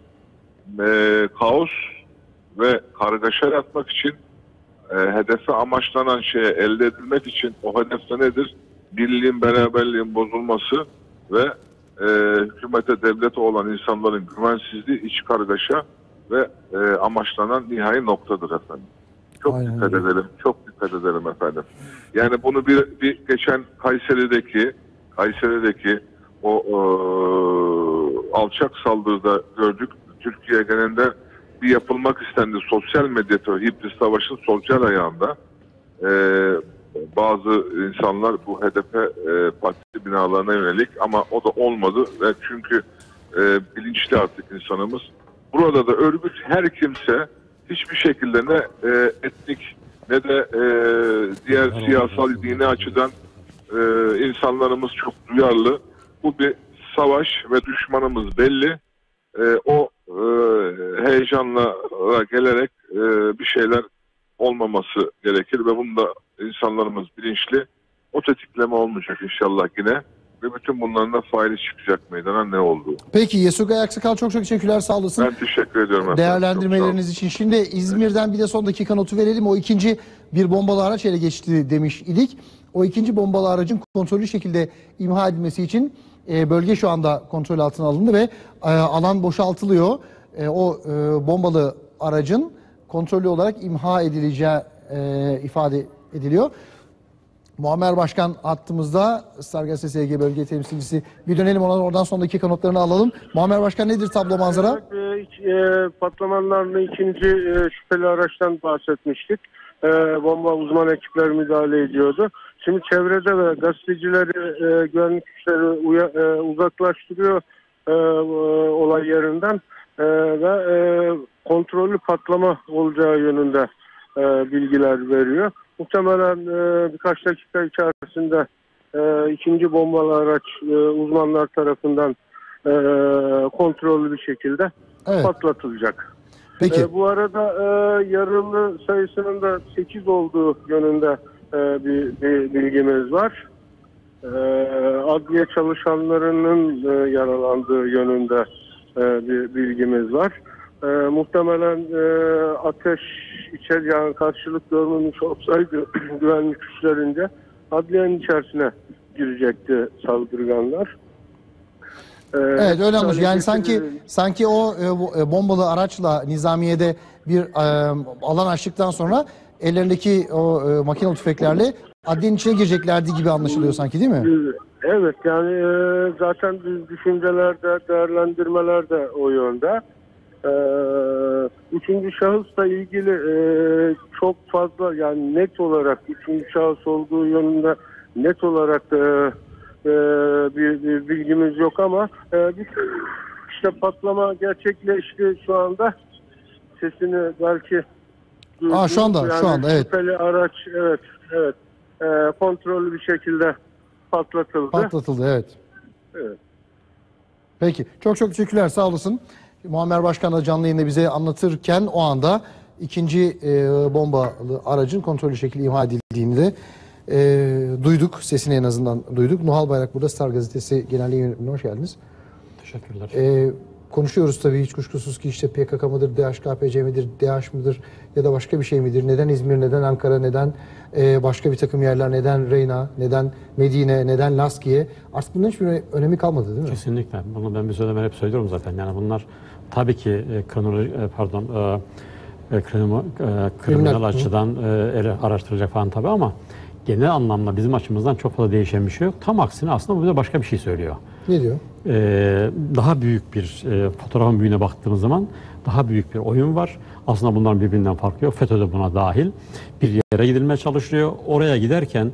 S5: e, kaos ve kargaşa yaratmak için e, hedefe amaçlanan şeye elde edilmek için o hedef de nedir? Birliğin, beraberliğin bozulması ve e, hükümete, devlete olan insanların güvensizliği, iç kargaşa ve e, amaçlanan nihai noktadır efendim. Çok
S3: Aynen
S5: dikkat edelim, çok dikkat edelim efendim. Yani bunu bir, bir geçen Kayseri'deki Kayseri'deki o e, alçak saldırıda gördük. Türkiye genelinde bir yapılmak istendi. Sosyal medyada Hibris Savaş'ın sosyal ayağında e, bazı insanlar bu hedefe e, parti binalarına yönelik ama o da olmadı ve çünkü e, bilinçli artık insanımız. Burada da örgüt her kimse hiçbir şekilde ne e, etnik ne de e, diğer siyasal dini açıdan e, insanlarımız çok duyarlı. Bu bir savaş ve düşmanımız belli. E, o e, heyecanla gelerek e, bir şeyler olmaması gerekir ve bunda insanlarımız bilinçli. O tetikleme olmayacak inşallah yine ve bütün bunların da faili çıkacak meydana ne olduğu.
S3: Peki Yesugay Aksakal çok çok teşekkürler sağ olasın.
S5: Ben teşekkür ediyorum efendim.
S3: Değerlendirmeleriniz için. Şimdi İzmir'den bir de son dakika notu verelim. O ikinci bir bombalı araç ele geçti demiş idik. O ikinci bombalı aracın kontrollü şekilde imha edilmesi için e, bölge şu anda kontrol altına alındı ve e, alan boşaltılıyor. E, o bombalı aracın kontrollü olarak imha edileceği ifade ediliyor. Muammer Başkan hattımızda Star Gazetesi SG bölge temsilcisi. Bir dönelim ona oradan son dakika notlarını alalım. Muammer Başkan nedir tablo manzara?
S2: Evet, e, e, patlamalarla ikinci e, şüpheli araçtan bahsetmiştik. E, bomba uzman ekipler müdahale ediyordu. Şimdi çevrede ve gazetecileri e, güvenlik güçleri uya- e, uzaklaştırıyor e, e, olay yerinden E, ve e, kontrollü patlama olacağı yönünde e, bilgiler veriyor. Muhtemelen e, birkaç dakika içerisinde e, ikinci bombalı araç e, uzmanlar tarafından e, kontrollü bir şekilde
S3: Evet.
S2: patlatılacak.
S3: Peki.
S2: E, bu arada e, yaralı sayısının da 8 olduğu yönünde e, bir, bir bilgimiz var. E, adliye çalışanlarının e, yaralandığı yönünde e, bir bilgimiz var. E, muhtemelen e, ateş içer yani karşılık görmemiş olsaydı güvenlik güçlerince adliyenin içerisine girecekti saldırganlar. E,
S3: Evet öyle anlaşılıyor. Yani sanki sanki o e, e, bombalı araçla Nizamiye'de bir e, alan açtıktan sonra ellerindeki o e, makinalı tüfeklerle adliyenin içine gireceklerdi gibi anlaşılıyor sanki değil mi?
S2: Evet yani e, zaten düşüncelerde, değerlendirmelerde o yönde. E, üçüncü şahısla ilgili e, çok fazla yani net olarak üçüncü şahıs olduğu yönünde net olarak e, e, bir, bir bilgimiz yok ama e, bir, işte patlama gerçekleşti şu anda sesini belki
S3: Aa, şu anda, şu anda, evet.
S2: şüpheli araç evet evet e, kontrollü bir şekilde patlatıldı.
S3: Patlatıldı evet.
S2: Evet.
S3: Peki çok çok teşekkürler sağ olasın. Muammer Başkan da canlı yayında bize anlatırken o anda ikinci e, bombalı aracın kontrollü şekilde imha edildiğini de e, duyduk. Sesini en azından duyduk. Nuhal Bayrak burada Star Gazetesi Genel Yayın Yönetmeni hoş geldiniz.
S7: Teşekkürler.
S3: E, konuşuyoruz tabii hiç kuşkusuz ki işte PKK mıdır, DHKPC midir, DH mıdır ya da başka bir şey midir? Neden İzmir, neden Ankara, neden e, başka bir takım yerler, neden Reyna, neden Medine, neden Laskiye? Artık bunların hiçbir önemi kalmadı değil mi?
S7: Kesinlikle. Bunu ben bir söyleme hep söylüyorum zaten. Yani bunlar tabii ki e, kronoloji, e, pardon, e, e, e, kriminal
S3: Hı.
S7: açıdan e, ele araştırılacak falan tabii ama genel anlamda bizim açımızdan çok fazla değişen bir şey yok. Tam aksine aslında bu bize başka bir şey söylüyor.
S3: Ne diyor?
S7: Ee, daha büyük bir e, fotoğrafın büyüğüne baktığımız zaman daha büyük bir oyun var. Aslında bunların birbirinden farkı yok. FETÖ de buna dahil. Bir yere gidilmeye çalışılıyor. Oraya giderken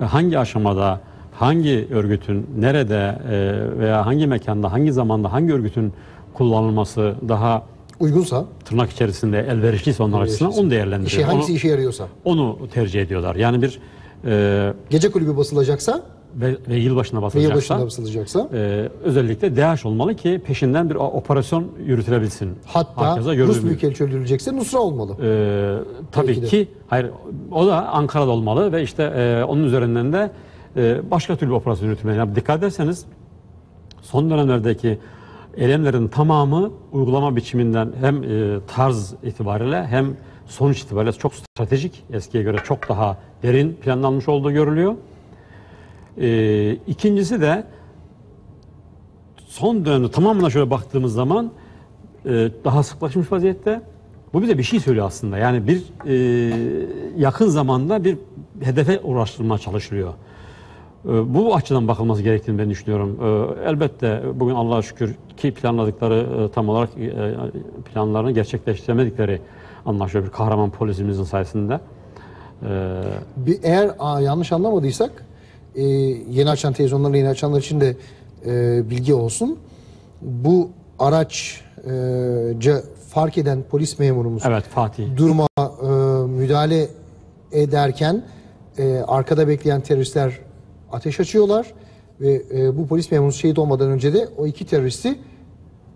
S7: e, hangi aşamada, hangi örgütün, nerede e, veya hangi mekanda, hangi zamanda hangi örgütün kullanılması daha
S3: Uygunsa,
S7: tırnak içerisinde elverişliyse onlar açısından onu değerlendiriyor.
S3: işe, hangisi
S7: onu,
S3: işe yarıyorsa.
S7: onu tercih ediyorlar. Yani bir e,
S3: Gece kulübü basılacaksa
S7: ve, ve yılbaşına
S3: ve
S7: basılacaksa
S3: yılbaşında basılacaksa
S7: Ee, özellikle DH olmalı ki peşinden bir operasyon yürütülebilsin.
S3: hatta Rus. Büyükelçi öldürülecekse Nusra olmalı.
S7: Ee, tabii
S3: Belki de.
S7: ki hayır o da Ankara'da olmalı ve işte e, onun üzerinden de e, başka türlü operasyon yürütülmeli. Yani dikkat ederseniz son dönemlerdeki eylemlerin tamamı uygulama biçiminden hem e, tarz itibariyle hem sonuç itibariyle çok stratejik eskiye göre çok daha derin planlanmış olduğu görülüyor. E, ikincisi de son dönemde tamamına şöyle baktığımız zaman e, daha sıklaşmış vaziyette. Bu bize bir şey söylüyor aslında. Yani bir e, yakın zamanda bir hedefe uğraştırılmaya çalışılıyor. E, bu açıdan bakılması gerektiğini ben düşünüyorum. E, elbette bugün Allah'a şükür ki planladıkları e, tam olarak e, planlarını gerçekleştiremedikleri anlaşılıyor bir kahraman polisimizin sayesinde. E,
S3: Bir, eğer aa, yanlış anlamadıysak e, yeni açan televizyonlarla yeni açanlar için de e, bilgi olsun. Bu araçca fark eden polis memurumuz
S7: evet Fatih.
S3: duruma e, müdahale ederken e, arkada bekleyen teröristler ateş açıyorlar ve e, bu polis memuru şehit olmadan önce de o iki teröristi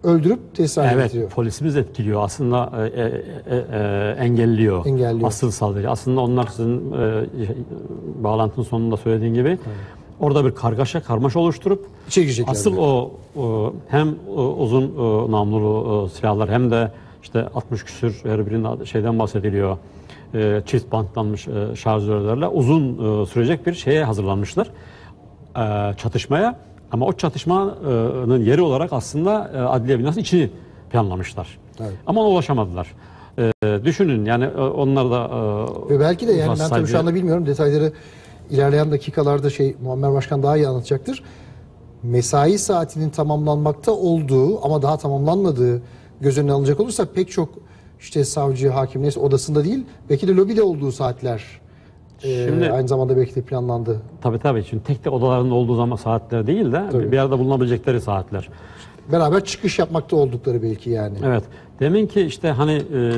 S3: öldürüp teslim
S7: Evet,
S3: getiriyor.
S7: polisimiz etkiliyor. Aslında e, e, e, e, engelliyor.
S3: Engelliyor.
S7: Asıl saldırı. Aslında onlar sizin e, bağlantının sonunda söylediğin gibi orada bir kargaşa, karmaşa oluşturup
S3: İçeri girecekler
S7: asıl o, o hem o uzun e, namlulu e, silahlar hem de işte 60 küsür her birinin şeyden bahsediliyor. E, çift bantlanmış e, şarjörlerle uzun e, sürecek bir şeye hazırlanmışlar. E, çatışmaya. Ama o çatışmanın yeri olarak aslında e, adliye binası içini planlamışlar.
S3: Evet.
S7: Ama ona ulaşamadılar. E, düşünün yani e, onlar da e,
S3: Ve belki de yani ben tabii şu anda bilmiyorum detayları ilerleyen dakikalarda şey Muammer Başkan daha iyi anlatacaktır. Mesai saatinin tamamlanmakta olduğu ama daha tamamlanmadığı göz önüne alınacak olursa pek çok işte savcı, hakim neyse odasında değil belki de lobide olduğu saatler e,
S7: Şimdi-
S3: aynı zamanda belki de planlandı.
S7: Tabii tabii. Çünkü tek tek odalarında olduğu zaman saatler değil de
S3: Tabii.
S7: bir arada bulunabilecekleri saatler.
S3: Beraber çıkış yapmakta oldukları belki yani.
S7: Evet. Demin ki işte hani e,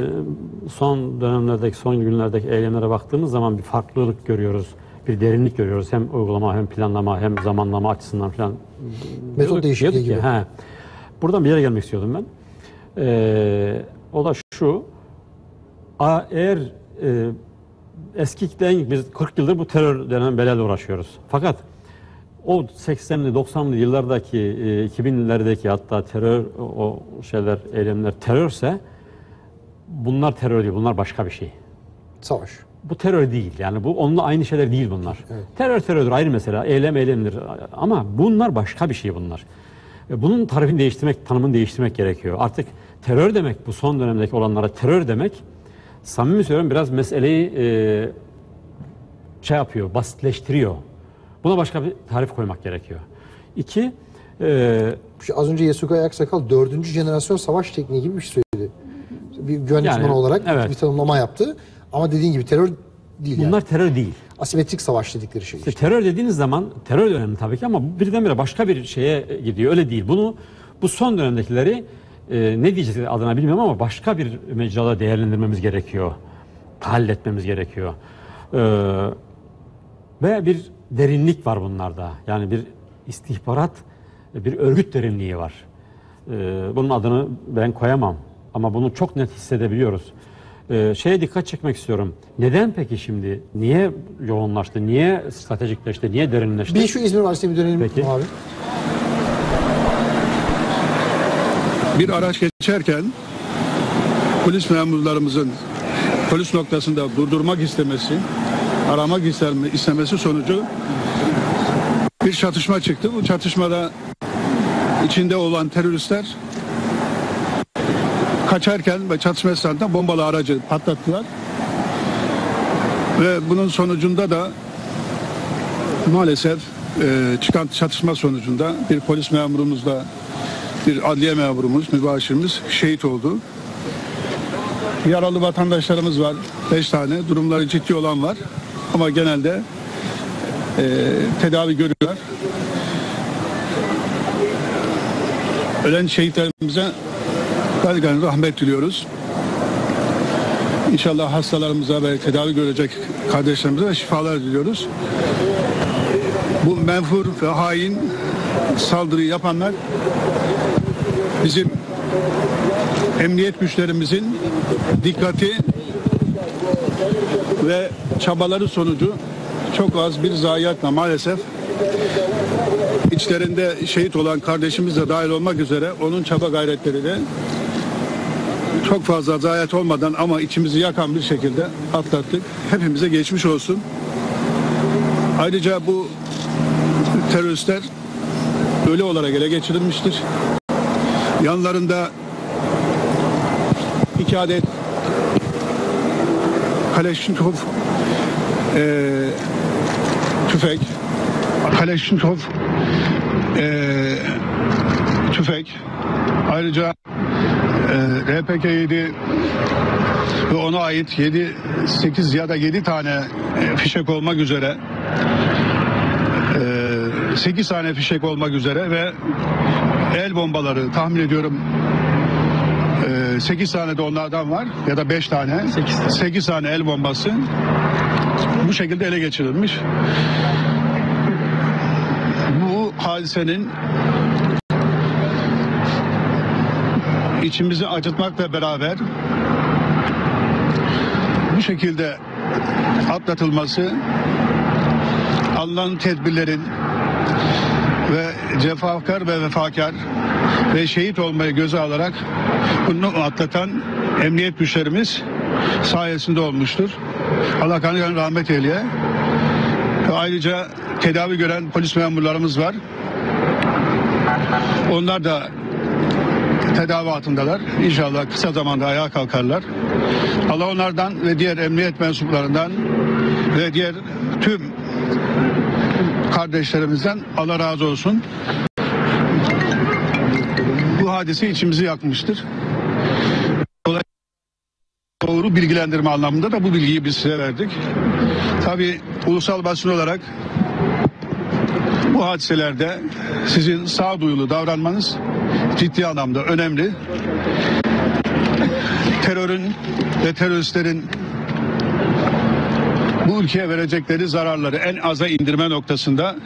S7: son dönemlerdeki, son günlerdeki eylemlere baktığımız zaman bir farklılık görüyoruz. Bir derinlik görüyoruz. Hem uygulama hem planlama hem zamanlama açısından falan.
S3: Metot değişikliği gibi.
S7: He, buradan bir yere gelmek istiyordum ben. E, o da şu. A, eğer e, eskiden biz 40 yıldır bu terör denen belayla uğraşıyoruz. Fakat o 80'li 90'lı yıllardaki e, 2000'lerdeki hatta terör o şeyler eylemler terörse bunlar terör değil bunlar başka bir şey.
S3: Savaş.
S7: Bu terör değil yani bu onunla aynı şeyler değil bunlar. Terör terördür ayrı mesela eylem eylemdir ama bunlar başka bir şey bunlar. E, Bunun tarifini değiştirmek, tanımını değiştirmek gerekiyor. Artık terör demek bu son dönemdeki olanlara terör demek samimi söylüyorum biraz meseleyi e, şey yapıyor, basitleştiriyor. Buna başka bir tarif koymak gerekiyor. İki, e,
S3: Şu az önce Yasuko Aksakal dördüncü jenerasyon savaş tekniği gibi bir şey söyledi. Bir güvenlik
S7: Yani,
S3: uzmanı olarak
S7: evet.
S3: bir tanımlama yaptı. Ama dediğin gibi terör değil
S7: bunlar
S3: yani.
S7: terör değil.
S3: Asimetrik savaş dedikleri şey.
S7: İşte
S3: işte.
S7: terör dediğiniz zaman terör de önemli tabii ki ama bu birdenbire başka bir şeye gidiyor. Öyle değil. Bunu bu son dönemdekileri e, ne diyeceğiz adına bilmiyorum ama başka bir mecrada değerlendirmemiz gerekiyor. Tahlil etmemiz gerekiyor. E, ve bir derinlik var bunlarda. Yani bir istihbarat, bir örgüt derinliği var. E, bunun adını ben koyamam ama bunu çok net hissedebiliyoruz. E, şeye dikkat çekmek istiyorum. Neden peki şimdi? Niye yoğunlaştı? Niye stratejikleşti? Niye derinleşti?
S3: Bir şu İzmir Valisi'ne bir dönelim
S7: Peki.
S3: abi.
S8: Bir araç geçerken polis memurlarımızın polis noktasında durdurmak istemesi, aramak isteme- istemesi sonucu bir çatışma çıktı. Bu çatışmada içinde olan teröristler kaçarken ve çatışma esnasında bombalı aracı patlattılar. Ve bunun sonucunda da maalesef e, çıkan çatışma sonucunda bir polis memurumuzla bir adliye memurumuz, mübaşirimiz şehit oldu. Yaralı vatandaşlarımız var. Beş tane. Durumları ciddi olan var. Ama genelde e, tedavi görüyorlar. Ölen şehitlerimize belgen rahmet diliyoruz. İnşallah hastalarımıza ve tedavi görecek kardeşlerimize de şifalar diliyoruz. Bu menfur ve hain saldırıyı yapanlar bizim emniyet güçlerimizin dikkati ve çabaları sonucu çok az bir zayiatla maalesef içlerinde şehit olan kardeşimiz de dahil olmak üzere onun çaba gayretleri de çok fazla zayiat olmadan ama içimizi yakan bir şekilde atlattık. Hepimize geçmiş olsun. Ayrıca bu teröristler ölü olarak ele geçirilmiştir. Yanlarında iki adet Kaleşnikov eee tüfek, Kaleşnikov eee tüfek, ayrıca eee RPK-7 ve ona ait 7, 8 ya da 7 tane e, fişek olmak üzere 8 tane fişek olmak üzere ve el bombaları tahmin ediyorum 8 tane de onlardan var ya da 5 tane 8 tane el bombası bu şekilde ele geçirilmiş. Bu hadisenin içimizi acıtmakla beraber bu şekilde atlatılması alınan tedbirlerin ve cefakar ve vefakar ve şehit olmayı göze alarak bunu atlatan emniyet güçlerimiz sayesinde olmuştur. Allah kanı rahmet eyleye. Ayrıca tedavi gören polis memurlarımız var. Onlar da tedavi altındalar. İnşallah kısa zamanda ayağa kalkarlar. Allah onlardan ve diğer emniyet mensuplarından ve diğer tüm kardeşlerimizden Allah razı olsun. Bu hadise içimizi yakmıştır. Doğru bilgilendirme anlamında da bu bilgiyi biz size verdik. Tabi ulusal basın olarak bu hadiselerde sizin sağduyulu davranmanız ciddi anlamda önemli. Terörün ve teröristlerin bu ülkeye verecekleri zararları en aza indirme noktasında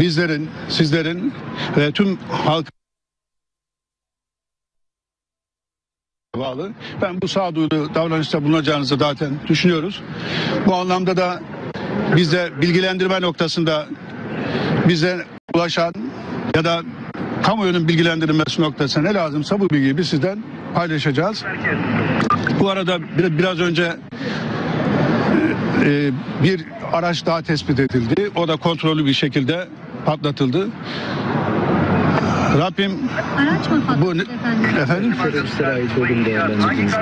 S8: bizlerin, sizlerin ve tüm halk bağlı. Ben bu sağduyulu davranışta bulunacağınızı zaten düşünüyoruz. Bu anlamda da bize bilgilendirme noktasında bize ulaşan ya da kamuoyunun bilgilendirilmesi noktasında ne lazımsa bu bilgiyi biz sizden paylaşacağız. Bu arada bir- biraz önce e, bir araç daha tespit edildi. O da kontrollü bir şekilde patlatıldı. Rabbim
S9: Araç mı patladı
S8: bu ne-
S9: efendim?
S8: efendim
S10: teröristlere ait olduğunu değerlendirdiğiniz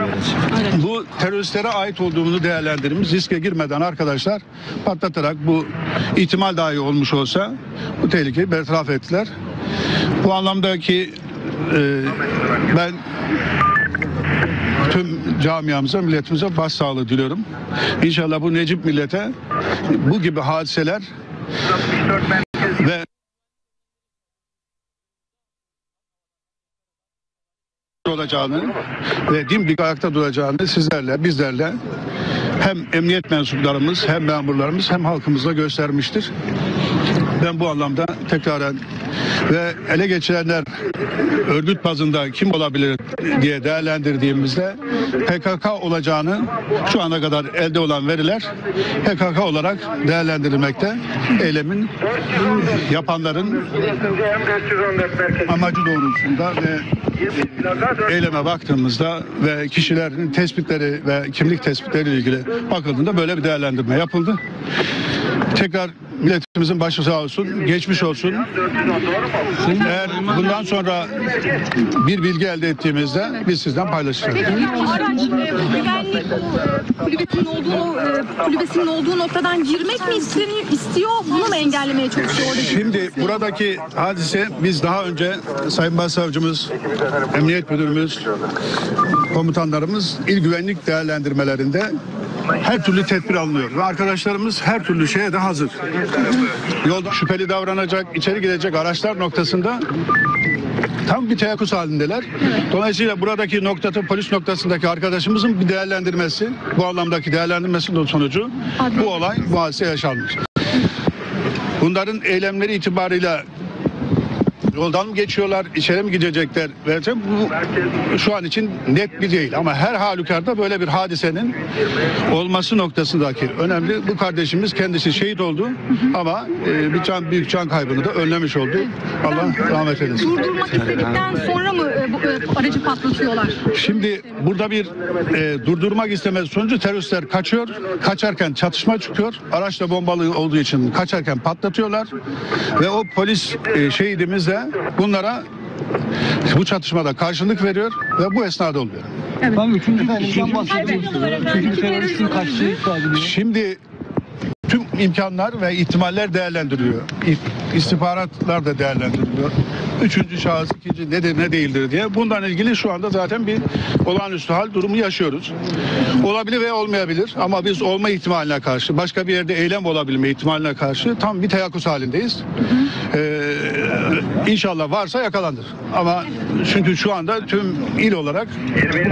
S10: bir
S8: bu teröristlere ait olduğunu değerlendirmiş riske girmeden arkadaşlar patlatarak bu ihtimal dahi olmuş olsa bu tehlikeyi bertaraf ettiler. Bu anlamdaki e, ben tüm camiamıza, milletimize başsağlığı diliyorum. İnşallah bu Necip millete bu gibi hadiseler ve olacağını ve dimdik ayakta duracağını sizlerle, bizlerle hem emniyet mensuplarımız, hem memurlarımız, hem halkımıza göstermiştir. Ben bu anlamda tekraren ve ele geçirenler örgüt bazında kim olabilir diye değerlendirdiğimizde PKK olacağını şu ana kadar elde olan veriler PKK olarak değerlendirilmekte. Eylemin yapanların amacı doğrultusunda ve eyleme baktığımızda ve kişilerin tespitleri ve kimlik tespitleri ile ilgili bakıldığında böyle bir değerlendirme yapıldı. Tekrar milletimizin başı sağ olsun, geçmiş olsun. Eğer bundan sonra bir bilgi elde ettiğimizde biz sizden paylaşacağız.
S9: Peki bu araç e, güvenlik e, kulübesinin olduğu e, kulübesinin olduğu noktadan girmek mi istiyor? Bunu mu engellemeye çalışıyor oradaki?
S8: Şimdi buradaki hadise biz daha önce Sayın Başsavcımız, Emniyet Müdürümüz, komutanlarımız il güvenlik değerlendirmelerinde her türlü tedbir alınıyor ve arkadaşlarımız her türlü şeye de hazır. Yolda şüpheli davranacak, içeri girecek araçlar noktasında tam bir teyakkuz halindeler. Dolayısıyla buradaki noktada polis noktasındaki arkadaşımızın bir değerlendirmesi, bu anlamdaki değerlendirmesinin sonucu bu olay, bu hadise yaşanmış. Bunların eylemleri itibarıyla yoldan mı geçiyorlar, içeri mi gidecekler? Bu şu an için net bir değil ama her halükarda böyle bir hadisenin olması noktasındaki önemli. Bu kardeşimiz kendisi şehit oldu ama e, bir can büyük can kaybını da önlemiş oldu. Allah rahmet eylesin.
S9: Durdurmak istedikten sonra mı e, bu e, aracı patlatıyorlar?
S8: Şimdi burada bir e, durdurmak istemez sonucu teröristler kaçıyor. Kaçarken çatışma çıkıyor. Araçla bombalı olduğu için kaçarken patlatıyorlar. Ve o polis e, şehidimiz de bunlara bu çatışmada karşılık veriyor ve bu esnada oluyor.
S10: Tam üçüncü teröristten bahsediyoruz. Üçüncü teröristin ediliyor.
S8: Şimdi tüm imkanlar ve ihtimaller değerlendiriliyor. İstihbaratlar da değerlendiriliyor. Üçüncü şahıs, ikinci nedir ne değildir diye. Bundan ilgili şu anda zaten bir olağanüstü hal durumu yaşıyoruz. Olabilir ve olmayabilir ama biz olma ihtimaline karşı, başka bir yerde eylem olabilme ihtimaline karşı tam bir teyakkuz halindeyiz. Ee, inşallah varsa yakalanır. Ama çünkü şu anda tüm il olarak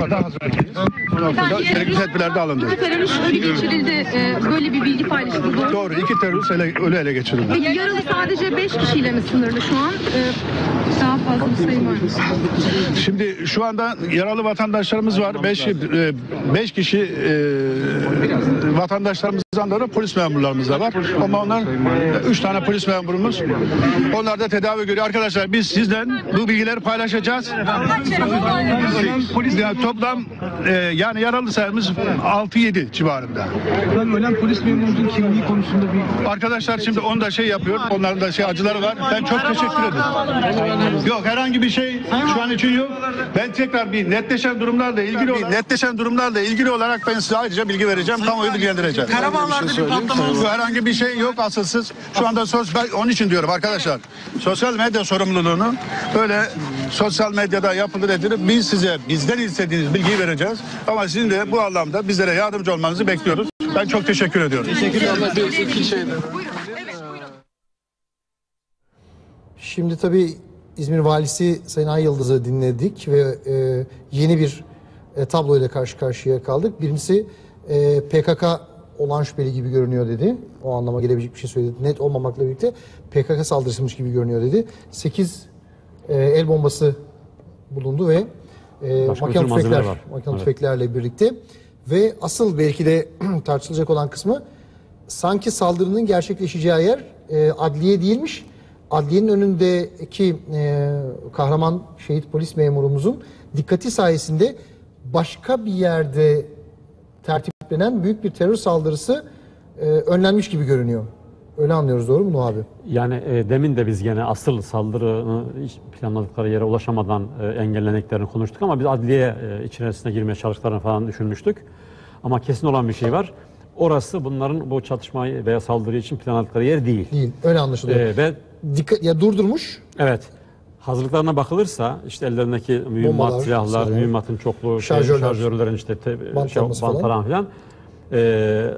S8: burada hazırlıklıyız. Bu noktada gerekli tedbirler de alındı.
S9: Bir terörist ölü geçirildi. e, böyle bir bilgi paylaşıldı. Doğru.
S8: Doğru iki terörist ele, ölü ele geçirildi.
S9: Peki yaralı sadece sadece 5 kişiyle mi sınırlı şu an? Ee, daha fazla sayı var mı?
S8: Şimdi şu anda yaralı vatandaşlarımız var. 5 5 kişi e, vatandaşlarımızdan da polis memurlarımız da var. Ama onlar 3 tane polis memurumuz. Onlar da tedavi görüyor. Arkadaşlar biz sizden bu bilgileri paylaşacağız. Polis yani toplam e, yani yaralı sayımız 6-7 civarında.
S10: Ben ölen polis memurunun kimliği konusunda bir
S8: Arkadaşlar şimdi onu da şey yapıyor. Onların da şey acıları var. Ben çok teşekkür ederim. Yok herhangi bir şey şu an için yok. Ben tekrar bir netleşen durumlarla ilgili olarak netleşen durumlarla ilgili olarak ben size ayrıca bilgi vereceğim. Kamuoyu bilgilendireceğim. Karamanlarda bir patlama oldu. Herhangi bir şey yok asılsız. Şu anda sosyal onun için diyorum arkadaşlar. Sosyal medya sorumluluğunu böyle sosyal medyada yapılır edilir. Biz size bizden istediğiniz bilgiyi vereceğiz. Ama sizin de bu anlamda bizlere yardımcı olmanızı bekliyoruz. Ben çok teşekkür ediyorum.
S3: Şimdi tabii İzmir Valisi Sayın Ay Yıldız'ı dinledik ve e, yeni bir e, tabloyla karşı karşıya kaldık. Birincisi e, PKK olan şüpheli gibi görünüyor dedi. O anlama gelebilecek bir şey söyledi. Net olmamakla birlikte PKK saldırısıymış gibi görünüyor dedi. 8 e, el bombası bulundu ve e, makinalı tüfekler, makinalı
S7: Evet.
S3: tüfeklerle birlikte ve asıl belki de tartışılacak olan kısmı sanki saldırının gerçekleşeceği yer e, adliye değilmiş. Adliyenin önündeki e, kahraman şehit polis memurumuzun dikkati sayesinde başka bir yerde tertiplenen büyük bir terör saldırısı e, önlenmiş gibi görünüyor. Öyle anlıyoruz doğru mu Nuh abi?
S7: Yani e, demin de biz gene asıl saldırını hiç planladıkları yere ulaşamadan e, engellendiklerini konuştuk ama biz adliye e, içerisine girmeye çalıştıklarını falan düşünmüştük. Ama kesin olan bir şey var. Orası bunların bu çatışmayı veya saldırı için planladıkları yer değil.
S3: Değil. Öyle anlaşılıyor.
S7: E, ve
S3: Dikkat ya durdurmuş.
S7: evet hazırlıklarına bakılırsa işte ellerindeki mühimmat,
S3: Bombalar,
S7: silahlar,
S3: silahlar,
S7: mühimmatın çokluğu, şey,
S3: şarjörler,
S7: şarjörlerin işte te, şey, bant
S3: falan.
S7: falan filan. E,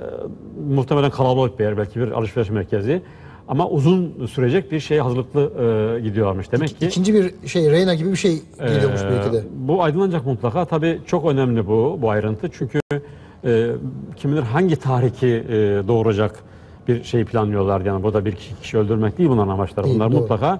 S7: muhtemelen kalabalık bir yer, belki bir alışveriş merkezi. Ama uzun sürecek bir şeye hazırlıklı e, gidiyorlarmış. Demek ki
S3: İkinci bir şey Reyna gibi bir şey geliyormuş
S7: ee,
S3: belki de.
S7: Bu aydınlanacak mutlaka. Tabii çok önemli bu bu ayrıntı. Çünkü e, kim bilir hangi tahrik e, doğuracak bir şey planlıyorlar. Yani burada bir kişi, kişi öldürmek değil bunların amaçları.
S3: Değil,
S7: Bunlar
S3: doğru.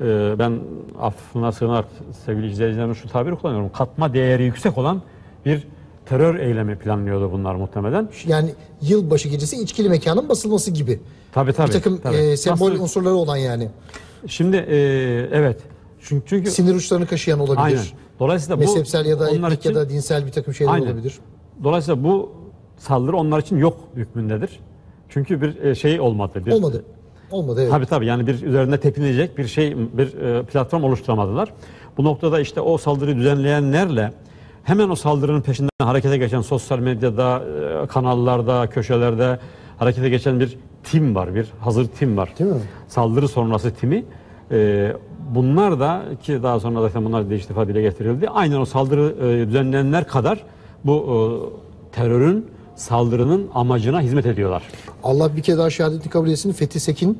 S7: Mutlaka e, ben affına sığınarak sevgili izleyicilerim şu tabiri kullanıyorum. Katma değeri yüksek olan bir terör eylemi planlıyordu bunlar muhtemelen.
S3: Yani yılbaşı gecesi içkili mekanın basılması gibi.
S7: Tabii tabii.
S3: bir takım
S7: tabii.
S3: e, sembol
S7: Nasıl-
S3: unsurları olan yani.
S7: Şimdi e, evet. Çünkü, çünkü
S3: Sinir uçlarını kaşıyan olabilir.
S7: Aynen. Dolayısıyla bu
S3: Mezhepsel ya da etnik ya
S7: için-
S3: da dinsel bir takım şeyler
S7: Aynen.
S3: olabilir.
S7: Dolayısıyla bu saldırı onlar için yok hükmündedir. Çünkü bir e, şey olmadı. Bir,
S3: Olmadı. Olmadı evet.
S7: Tabii tabii yani bir üzerinde tepinilecek bir şey bir e, platform oluşturamadılar. Bu noktada işte o saldırıyı düzenleyenlerle hemen o saldırının peşinden harekete geçen sosyal medyada, e, kanallarda, köşelerde harekete geçen bir tim var. Bir hazır tim var.
S3: Değil mi?
S7: Saldırı sonrası timi. E, bunlar da ki daha sonra zaten bunlar değişti ifade dile getirildi. Aynen o saldırı e, düzenleyenler kadar bu e, terörün saldırının amacına hizmet ediyorlar.
S3: Allah bir kere daha şehadetini kabul etsin. Fethi Sekin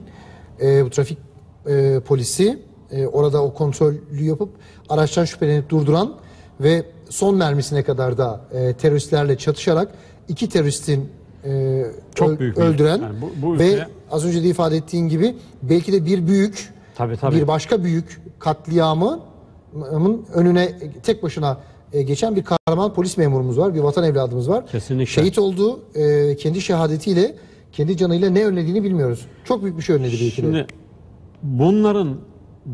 S3: e, bu trafik e, polisi e, orada o kontrolü yapıp araçtan şüphelenip durduran ve son mermisine kadar da e, teröristlerle çatışarak iki teröristin e,
S7: Çok
S3: öl-
S7: büyük
S3: öldüren
S7: yani bu- bu
S3: ve
S7: ülke-
S3: az önce de ifade ettiğin gibi belki de bir büyük
S7: Tabii, tabii.
S3: bir başka büyük katliamın önüne tek başına e, geçen bir kahraman polis memurumuz var. Bir vatan evladımız var.
S7: Kesinlikle.
S3: Şehit oldu. e, kendi şehadetiyle, kendi canıyla ne önlediğini bilmiyoruz. Çok büyük bir şey önledi de.
S7: Şimdi bunların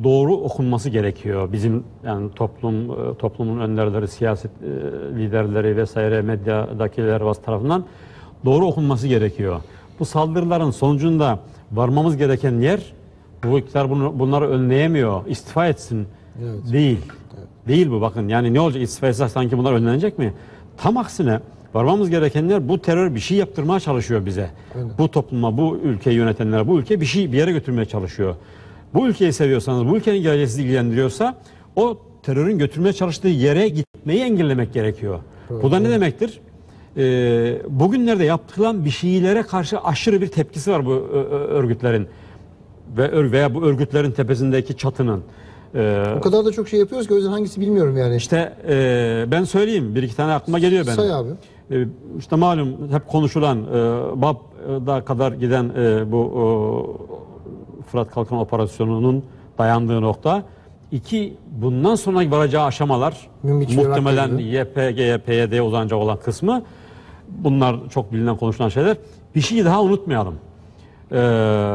S7: doğru okunması gerekiyor. Bizim yani toplum e, toplumun önderleri, siyaset e, liderleri vesaire medyadakiler vas tarafından doğru okunması gerekiyor. Bu saldırıların sonucunda varmamız gereken yer bu iktidar bunu, bunları önleyemiyor. istifa etsin. Değil. Değil bu bakın. Yani ne olacak istifa etse sanki bunlar önlenecek mi? Tam aksine varmamız gereken yer bu terör bir şey yaptırmaya çalışıyor bize. Bu topluma, bu ülkeyi yönetenlere, bu ülke bir şey bir yere götürmeye çalışıyor. Bu ülkeyi seviyorsanız, bu ülkenin geleceği sizi ilgilendiriyorsa o terörün götürmeye çalıştığı yere gitmeyi engellemek gerekiyor. Bu da ne demektir? Ee, bugünlerde yapılan bir şeylere karşı aşırı bir tepkisi var bu örgütlerin ve veya bu örgütlerin tepesindeki çatının. Ee,
S3: O kadar da çok şey yapıyoruz ki o yüzden hangisi bilmiyorum yani.
S7: işte e, ben söyleyeyim bir iki tane aklıma geliyor benim.
S3: Say abi.
S7: E, işte malum hep konuşulan e, BAB'da kadar giden e, bu Fırat Kalkan Operasyonu'nun dayandığı nokta. İki, bundan sonra varacağı aşamalar
S11: Münbiç
S7: muhtemelen YPG'ye, PYD'ye uzanacak olan kısmı bunlar çok bilinen konuşulan şeyler. Bir şeyi daha unutmayalım. Ee,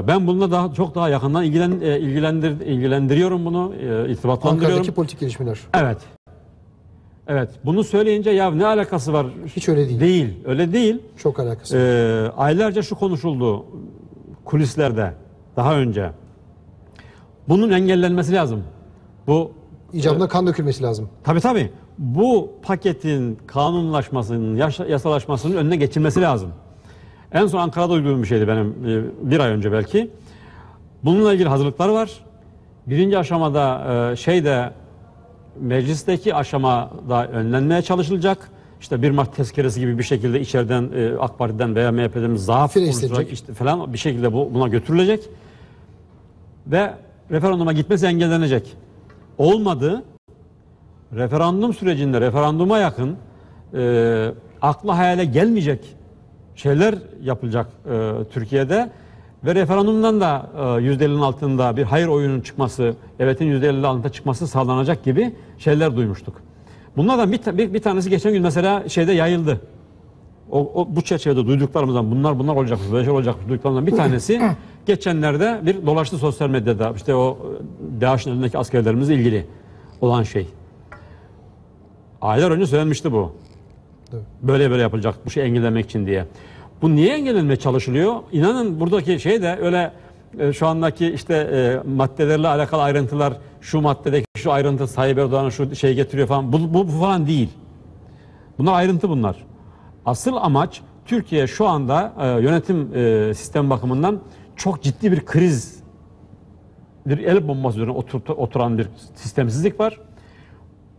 S7: ben bununla daha çok daha yakından ilgilen, e, ilgilendir, ilgilendiriyorum bunu, e, irtibatlandırıyorum.
S11: Ankara'daki politik gelişmeler.
S7: Evet. Evet. Bunu söyleyince ya ne alakası var?
S11: Hiç öyle değil.
S7: Değil. Öyle değil.
S11: Çok alakası. var.
S7: Ee, aylarca şu konuşuldu kulislerde daha önce. Bunun engellenmesi lazım. Bu
S11: İcabında kan dökülmesi lazım.
S7: tabii tabii. Bu paketin kanunlaşmasının, yasalaşmasının önüne geçilmesi lazım. En son Ankara'da duyduğum bir şeydi benim e, bir ay önce belki. Bununla ilgili hazırlıklar var. Birinci aşamada e, şeyde meclisteki aşamada önlenmeye çalışılacak. İşte bir Mart tezkeresi gibi bir şekilde içeriden e, AK Parti'den veya MHP'den zaaf
S11: isteyecek.
S7: işte falan bir şekilde bu, buna götürülecek. Ve referanduma gitmesi engellenecek. Olmadı. Referandum sürecinde referanduma yakın e, akla hayale gelmeyecek şeyler yapılacak e, Türkiye'de ve referandumdan da e, %50'nin altında bir hayır oyunun çıkması, evetin %50'nin altında çıkması sağlanacak gibi şeyler duymuştuk. Bunlardan bir, bir, bir tanesi geçen gün mesela şeyde yayıldı. O, o bu çerçevede duyduklarımızdan bunlar bunlar olacak, böyle şey olacak duyduklarımızdan bir tanesi geçenlerde bir dolaştı sosyal medyada işte o e, DAEŞ'in elindeki askerlerimizle ilgili olan şey. Aylar önce söylenmişti bu. Böyle böyle yapılacak bu şey engellemek için diye. Bu niye engellenmeye çalışılıyor? İnanın buradaki şey de öyle e, şu andaki işte e, maddelerle alakalı ayrıntılar şu maddedeki şu ayrıntı Tayyip Erdoğan'a şu şey getiriyor falan. Bu, bu, bu falan değil. Bunlar ayrıntı bunlar. Asıl amaç Türkiye şu anda e, yönetim e, sistem bakımından çok ciddi bir kriz, bir el bombası üzerine otur- oturan bir sistemsizlik var.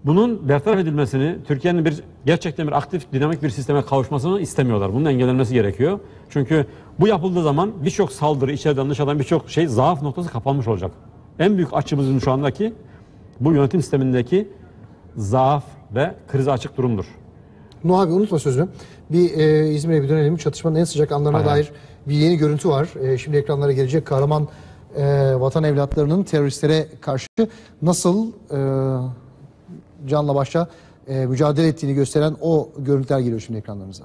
S7: Bunun bertaraf edilmesini, Türkiye'nin bir gerçekten bir aktif, dinamik bir sisteme kavuşmasını istemiyorlar. Bunun engellenmesi gerekiyor. Çünkü bu yapıldığı zaman birçok saldırı, içeriden dışarıdan birçok şey zaaf noktası kapanmış olacak. En büyük açımızın şu andaki bu yönetim sistemindeki zaaf ve krize açık durumdur.
S11: Nuh abi unutma sözünü. Bir e, İzmir'e bir dönelim. Çatışmanın en sıcak anlarına
S7: hay.
S11: dair bir yeni görüntü var. E, şimdi ekranlara gelecek. Kahraman e, vatan evlatlarının teröristlere karşı nasıl e, canla başla e, mücadele ettiğini gösteren o görüntüler geliyor şimdi ekranlarınıza.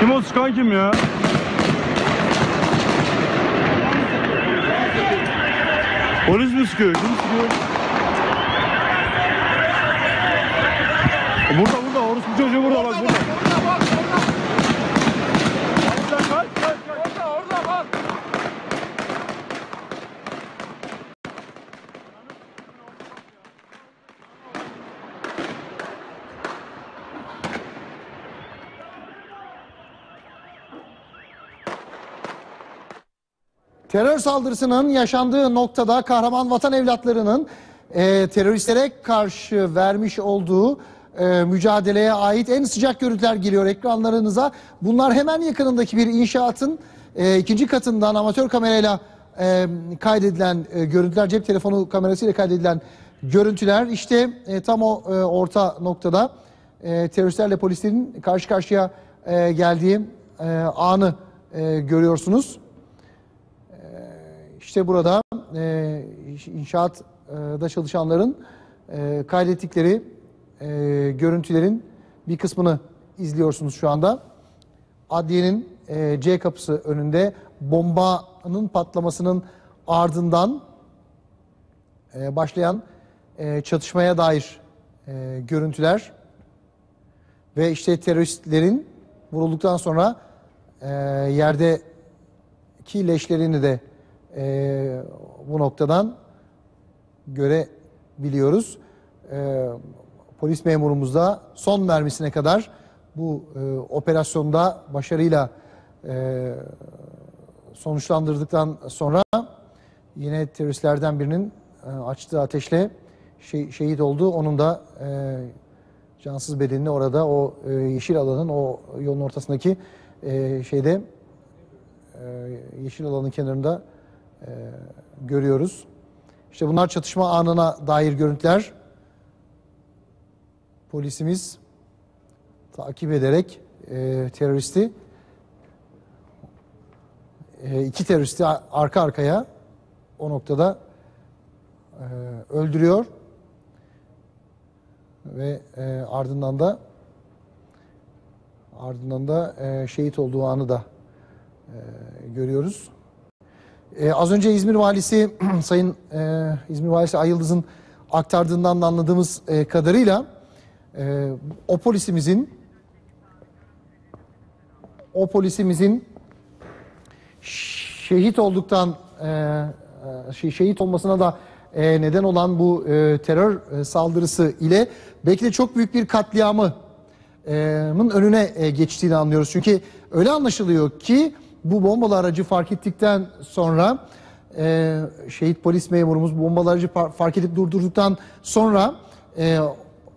S12: Kim o sıkan kim ya? Polis mi sıkıyor? Kim sıkıyor? Burada burada orospu çocuğu burada bak burada. Kaç, kaç, kaç, kaç. Orada orada bak.
S3: Terör saldırısının yaşandığı noktada kahraman vatan evlatlarının e, teröristlere karşı vermiş olduğu e, mücadeleye ait en sıcak görüntüler geliyor ekranlarınıza. Bunlar hemen yakınındaki bir inşaatın e, ikinci katından amatör kamerayla e, kaydedilen e, görüntüler, cep telefonu kamerasıyla kaydedilen görüntüler. İşte e, tam o e, orta noktada e, teröristlerle polislerin karşı karşıya e, geldiği e, anı e, görüyorsunuz. İşte burada e, inşaatta çalışanların e, kaydettikleri e, görüntülerin bir kısmını izliyorsunuz şu anda. Adliyenin e, C kapısı önünde bombanın patlamasının ardından e, başlayan e, çatışmaya dair e, görüntüler ve işte teröristlerin vurulduktan sonra e, yerdeki leşlerini de e, bu noktadan görebiliyoruz. E, polis memurumuz da son mermisine kadar bu e, operasyonda başarıyla e, sonuçlandırdıktan sonra yine teröristlerden birinin e, açtığı ateşle şey, şehit oldu. Onun da e, cansız bedenini orada o e, yeşil alanın o yolun ortasındaki e, şeyde e, yeşil alanın kenarında e, görüyoruz. İşte bunlar çatışma anına dair görüntüler. Polisimiz takip ederek e, teröristi e, iki teröristi arka arkaya o noktada e, öldürüyor ve e, ardından da ardından da e, şehit olduğu anı da e, görüyoruz. E, az önce İzmir Valisi Sayın e, İzmir Valisi Ay Yıldız'ın aktardığından da anladığımız e, kadarıyla e, o polisimizin o polisimizin şehit olduktan e, e, şey- şehit olmasına da e, neden olan bu e, terör e, saldırısı ile belki de çok büyük bir katliamı e, önüne geçtiğini anlıyoruz. Çünkü öyle anlaşılıyor ki bu bombalı aracı fark ettikten sonra e, şehit polis memurumuz bombalı aracı fark edip durdurduktan sonra e,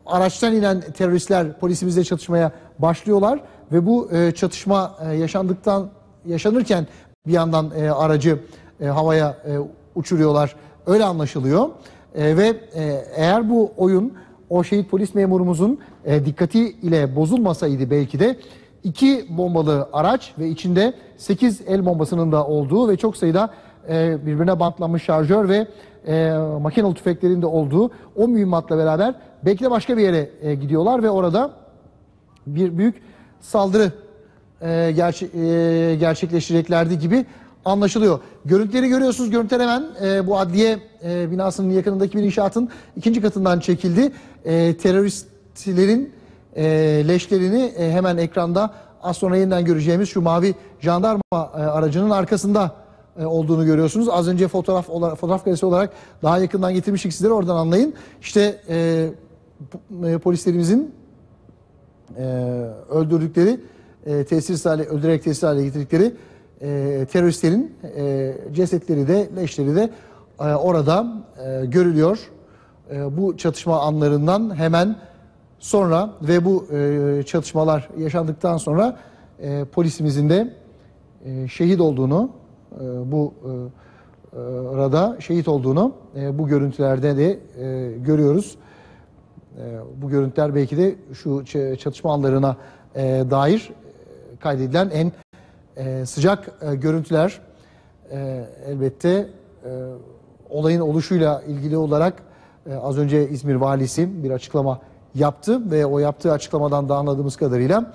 S3: araçtan inen teröristler polisimizle çatışmaya başlıyorlar ve bu e, çatışma e, yaşandıktan yaşanırken bir yandan e, aracı e, havaya e, uçuruyorlar. Öyle anlaşılıyor. E, ve e, eğer bu oyun o şehit polis memurumuzun e, dikkati ile bozulmasaydı belki de iki bombalı araç ve içinde 8 el bombasının da olduğu ve çok sayıda e, birbirine bantlanmış şarjör ve e, makinalı tüfeklerin de olduğu o mühimmatla beraber belki de başka bir yere e, gidiyorlar ve orada bir büyük saldırı e, gerçe- e, gerçekleştireceklerdi gibi anlaşılıyor. Görüntüleri görüyorsunuz. Görüntüler hemen e, bu adliye e, binasının yakınındaki bir inşaatın ikinci katından çekildi. E, teröristlerin e, leşlerini e, hemen ekranda az sonra yeniden göreceğimiz şu mavi jandarma e, aracının arkasında olduğunu görüyorsunuz. Az önce fotoğraf olarak, fotoğraf karesi olarak daha yakından getirmiştik sizlere oradan anlayın. İşte e, e, polislerimizin e, öldürdükleri, e, tesir hale, öldürerek tesir hale getirdikleri e, teröristlerin e, cesetleri de, leşleri de e, orada e, görülüyor. E, bu çatışma anlarından hemen sonra ve bu e, çatışmalar yaşandıktan sonra e, polisimizin de e, şehit olduğunu, e, bu e, e, rada şehit olduğunu e, bu görüntülerde de e, görüyoruz. E, bu görüntüler belki de şu çatışma anlarına e, dair e, kaydedilen en e, sıcak e, görüntüler. E, elbette e, olayın oluşuyla ilgili olarak e, az önce İzmir valisi bir açıklama yaptı ve o yaptığı açıklamadan da anladığımız kadarıyla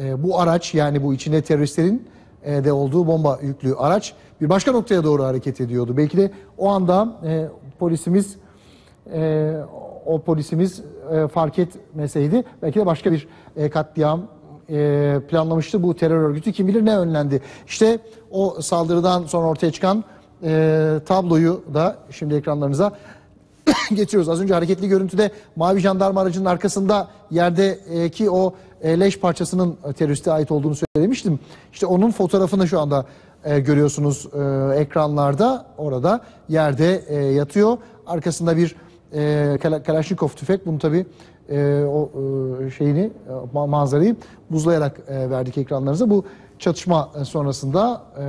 S3: e, bu araç yani bu içinde teröristlerin e, de olduğu bomba yüklü araç bir başka noktaya doğru hareket ediyordu. Belki de o anda e, polisimiz e, o polisimiz e, fark etmeseydi belki de başka bir e, katliam e, planlamıştı bu terör örgütü. Kim bilir ne önlendi. İşte o saldırıdan sonra ortaya çıkan e, tabloyu da şimdi ekranlarınıza getiriyoruz. Az önce hareketli görüntüde mavi jandarma aracının arkasında yerdeki o e, leş parçasının e, teröriste ait olduğunu söylemiştim. İşte onun fotoğrafını şu anda e, görüyorsunuz ekranlarda. Orada yerde yatıyor. Arkasında bir e, Kala- Kalashnikov tüfek. Bunu tabii e, o e, şeyini ma- manzarayı buzlayarak e, verdik ekranlarınıza. Bu çatışma sonrasında e,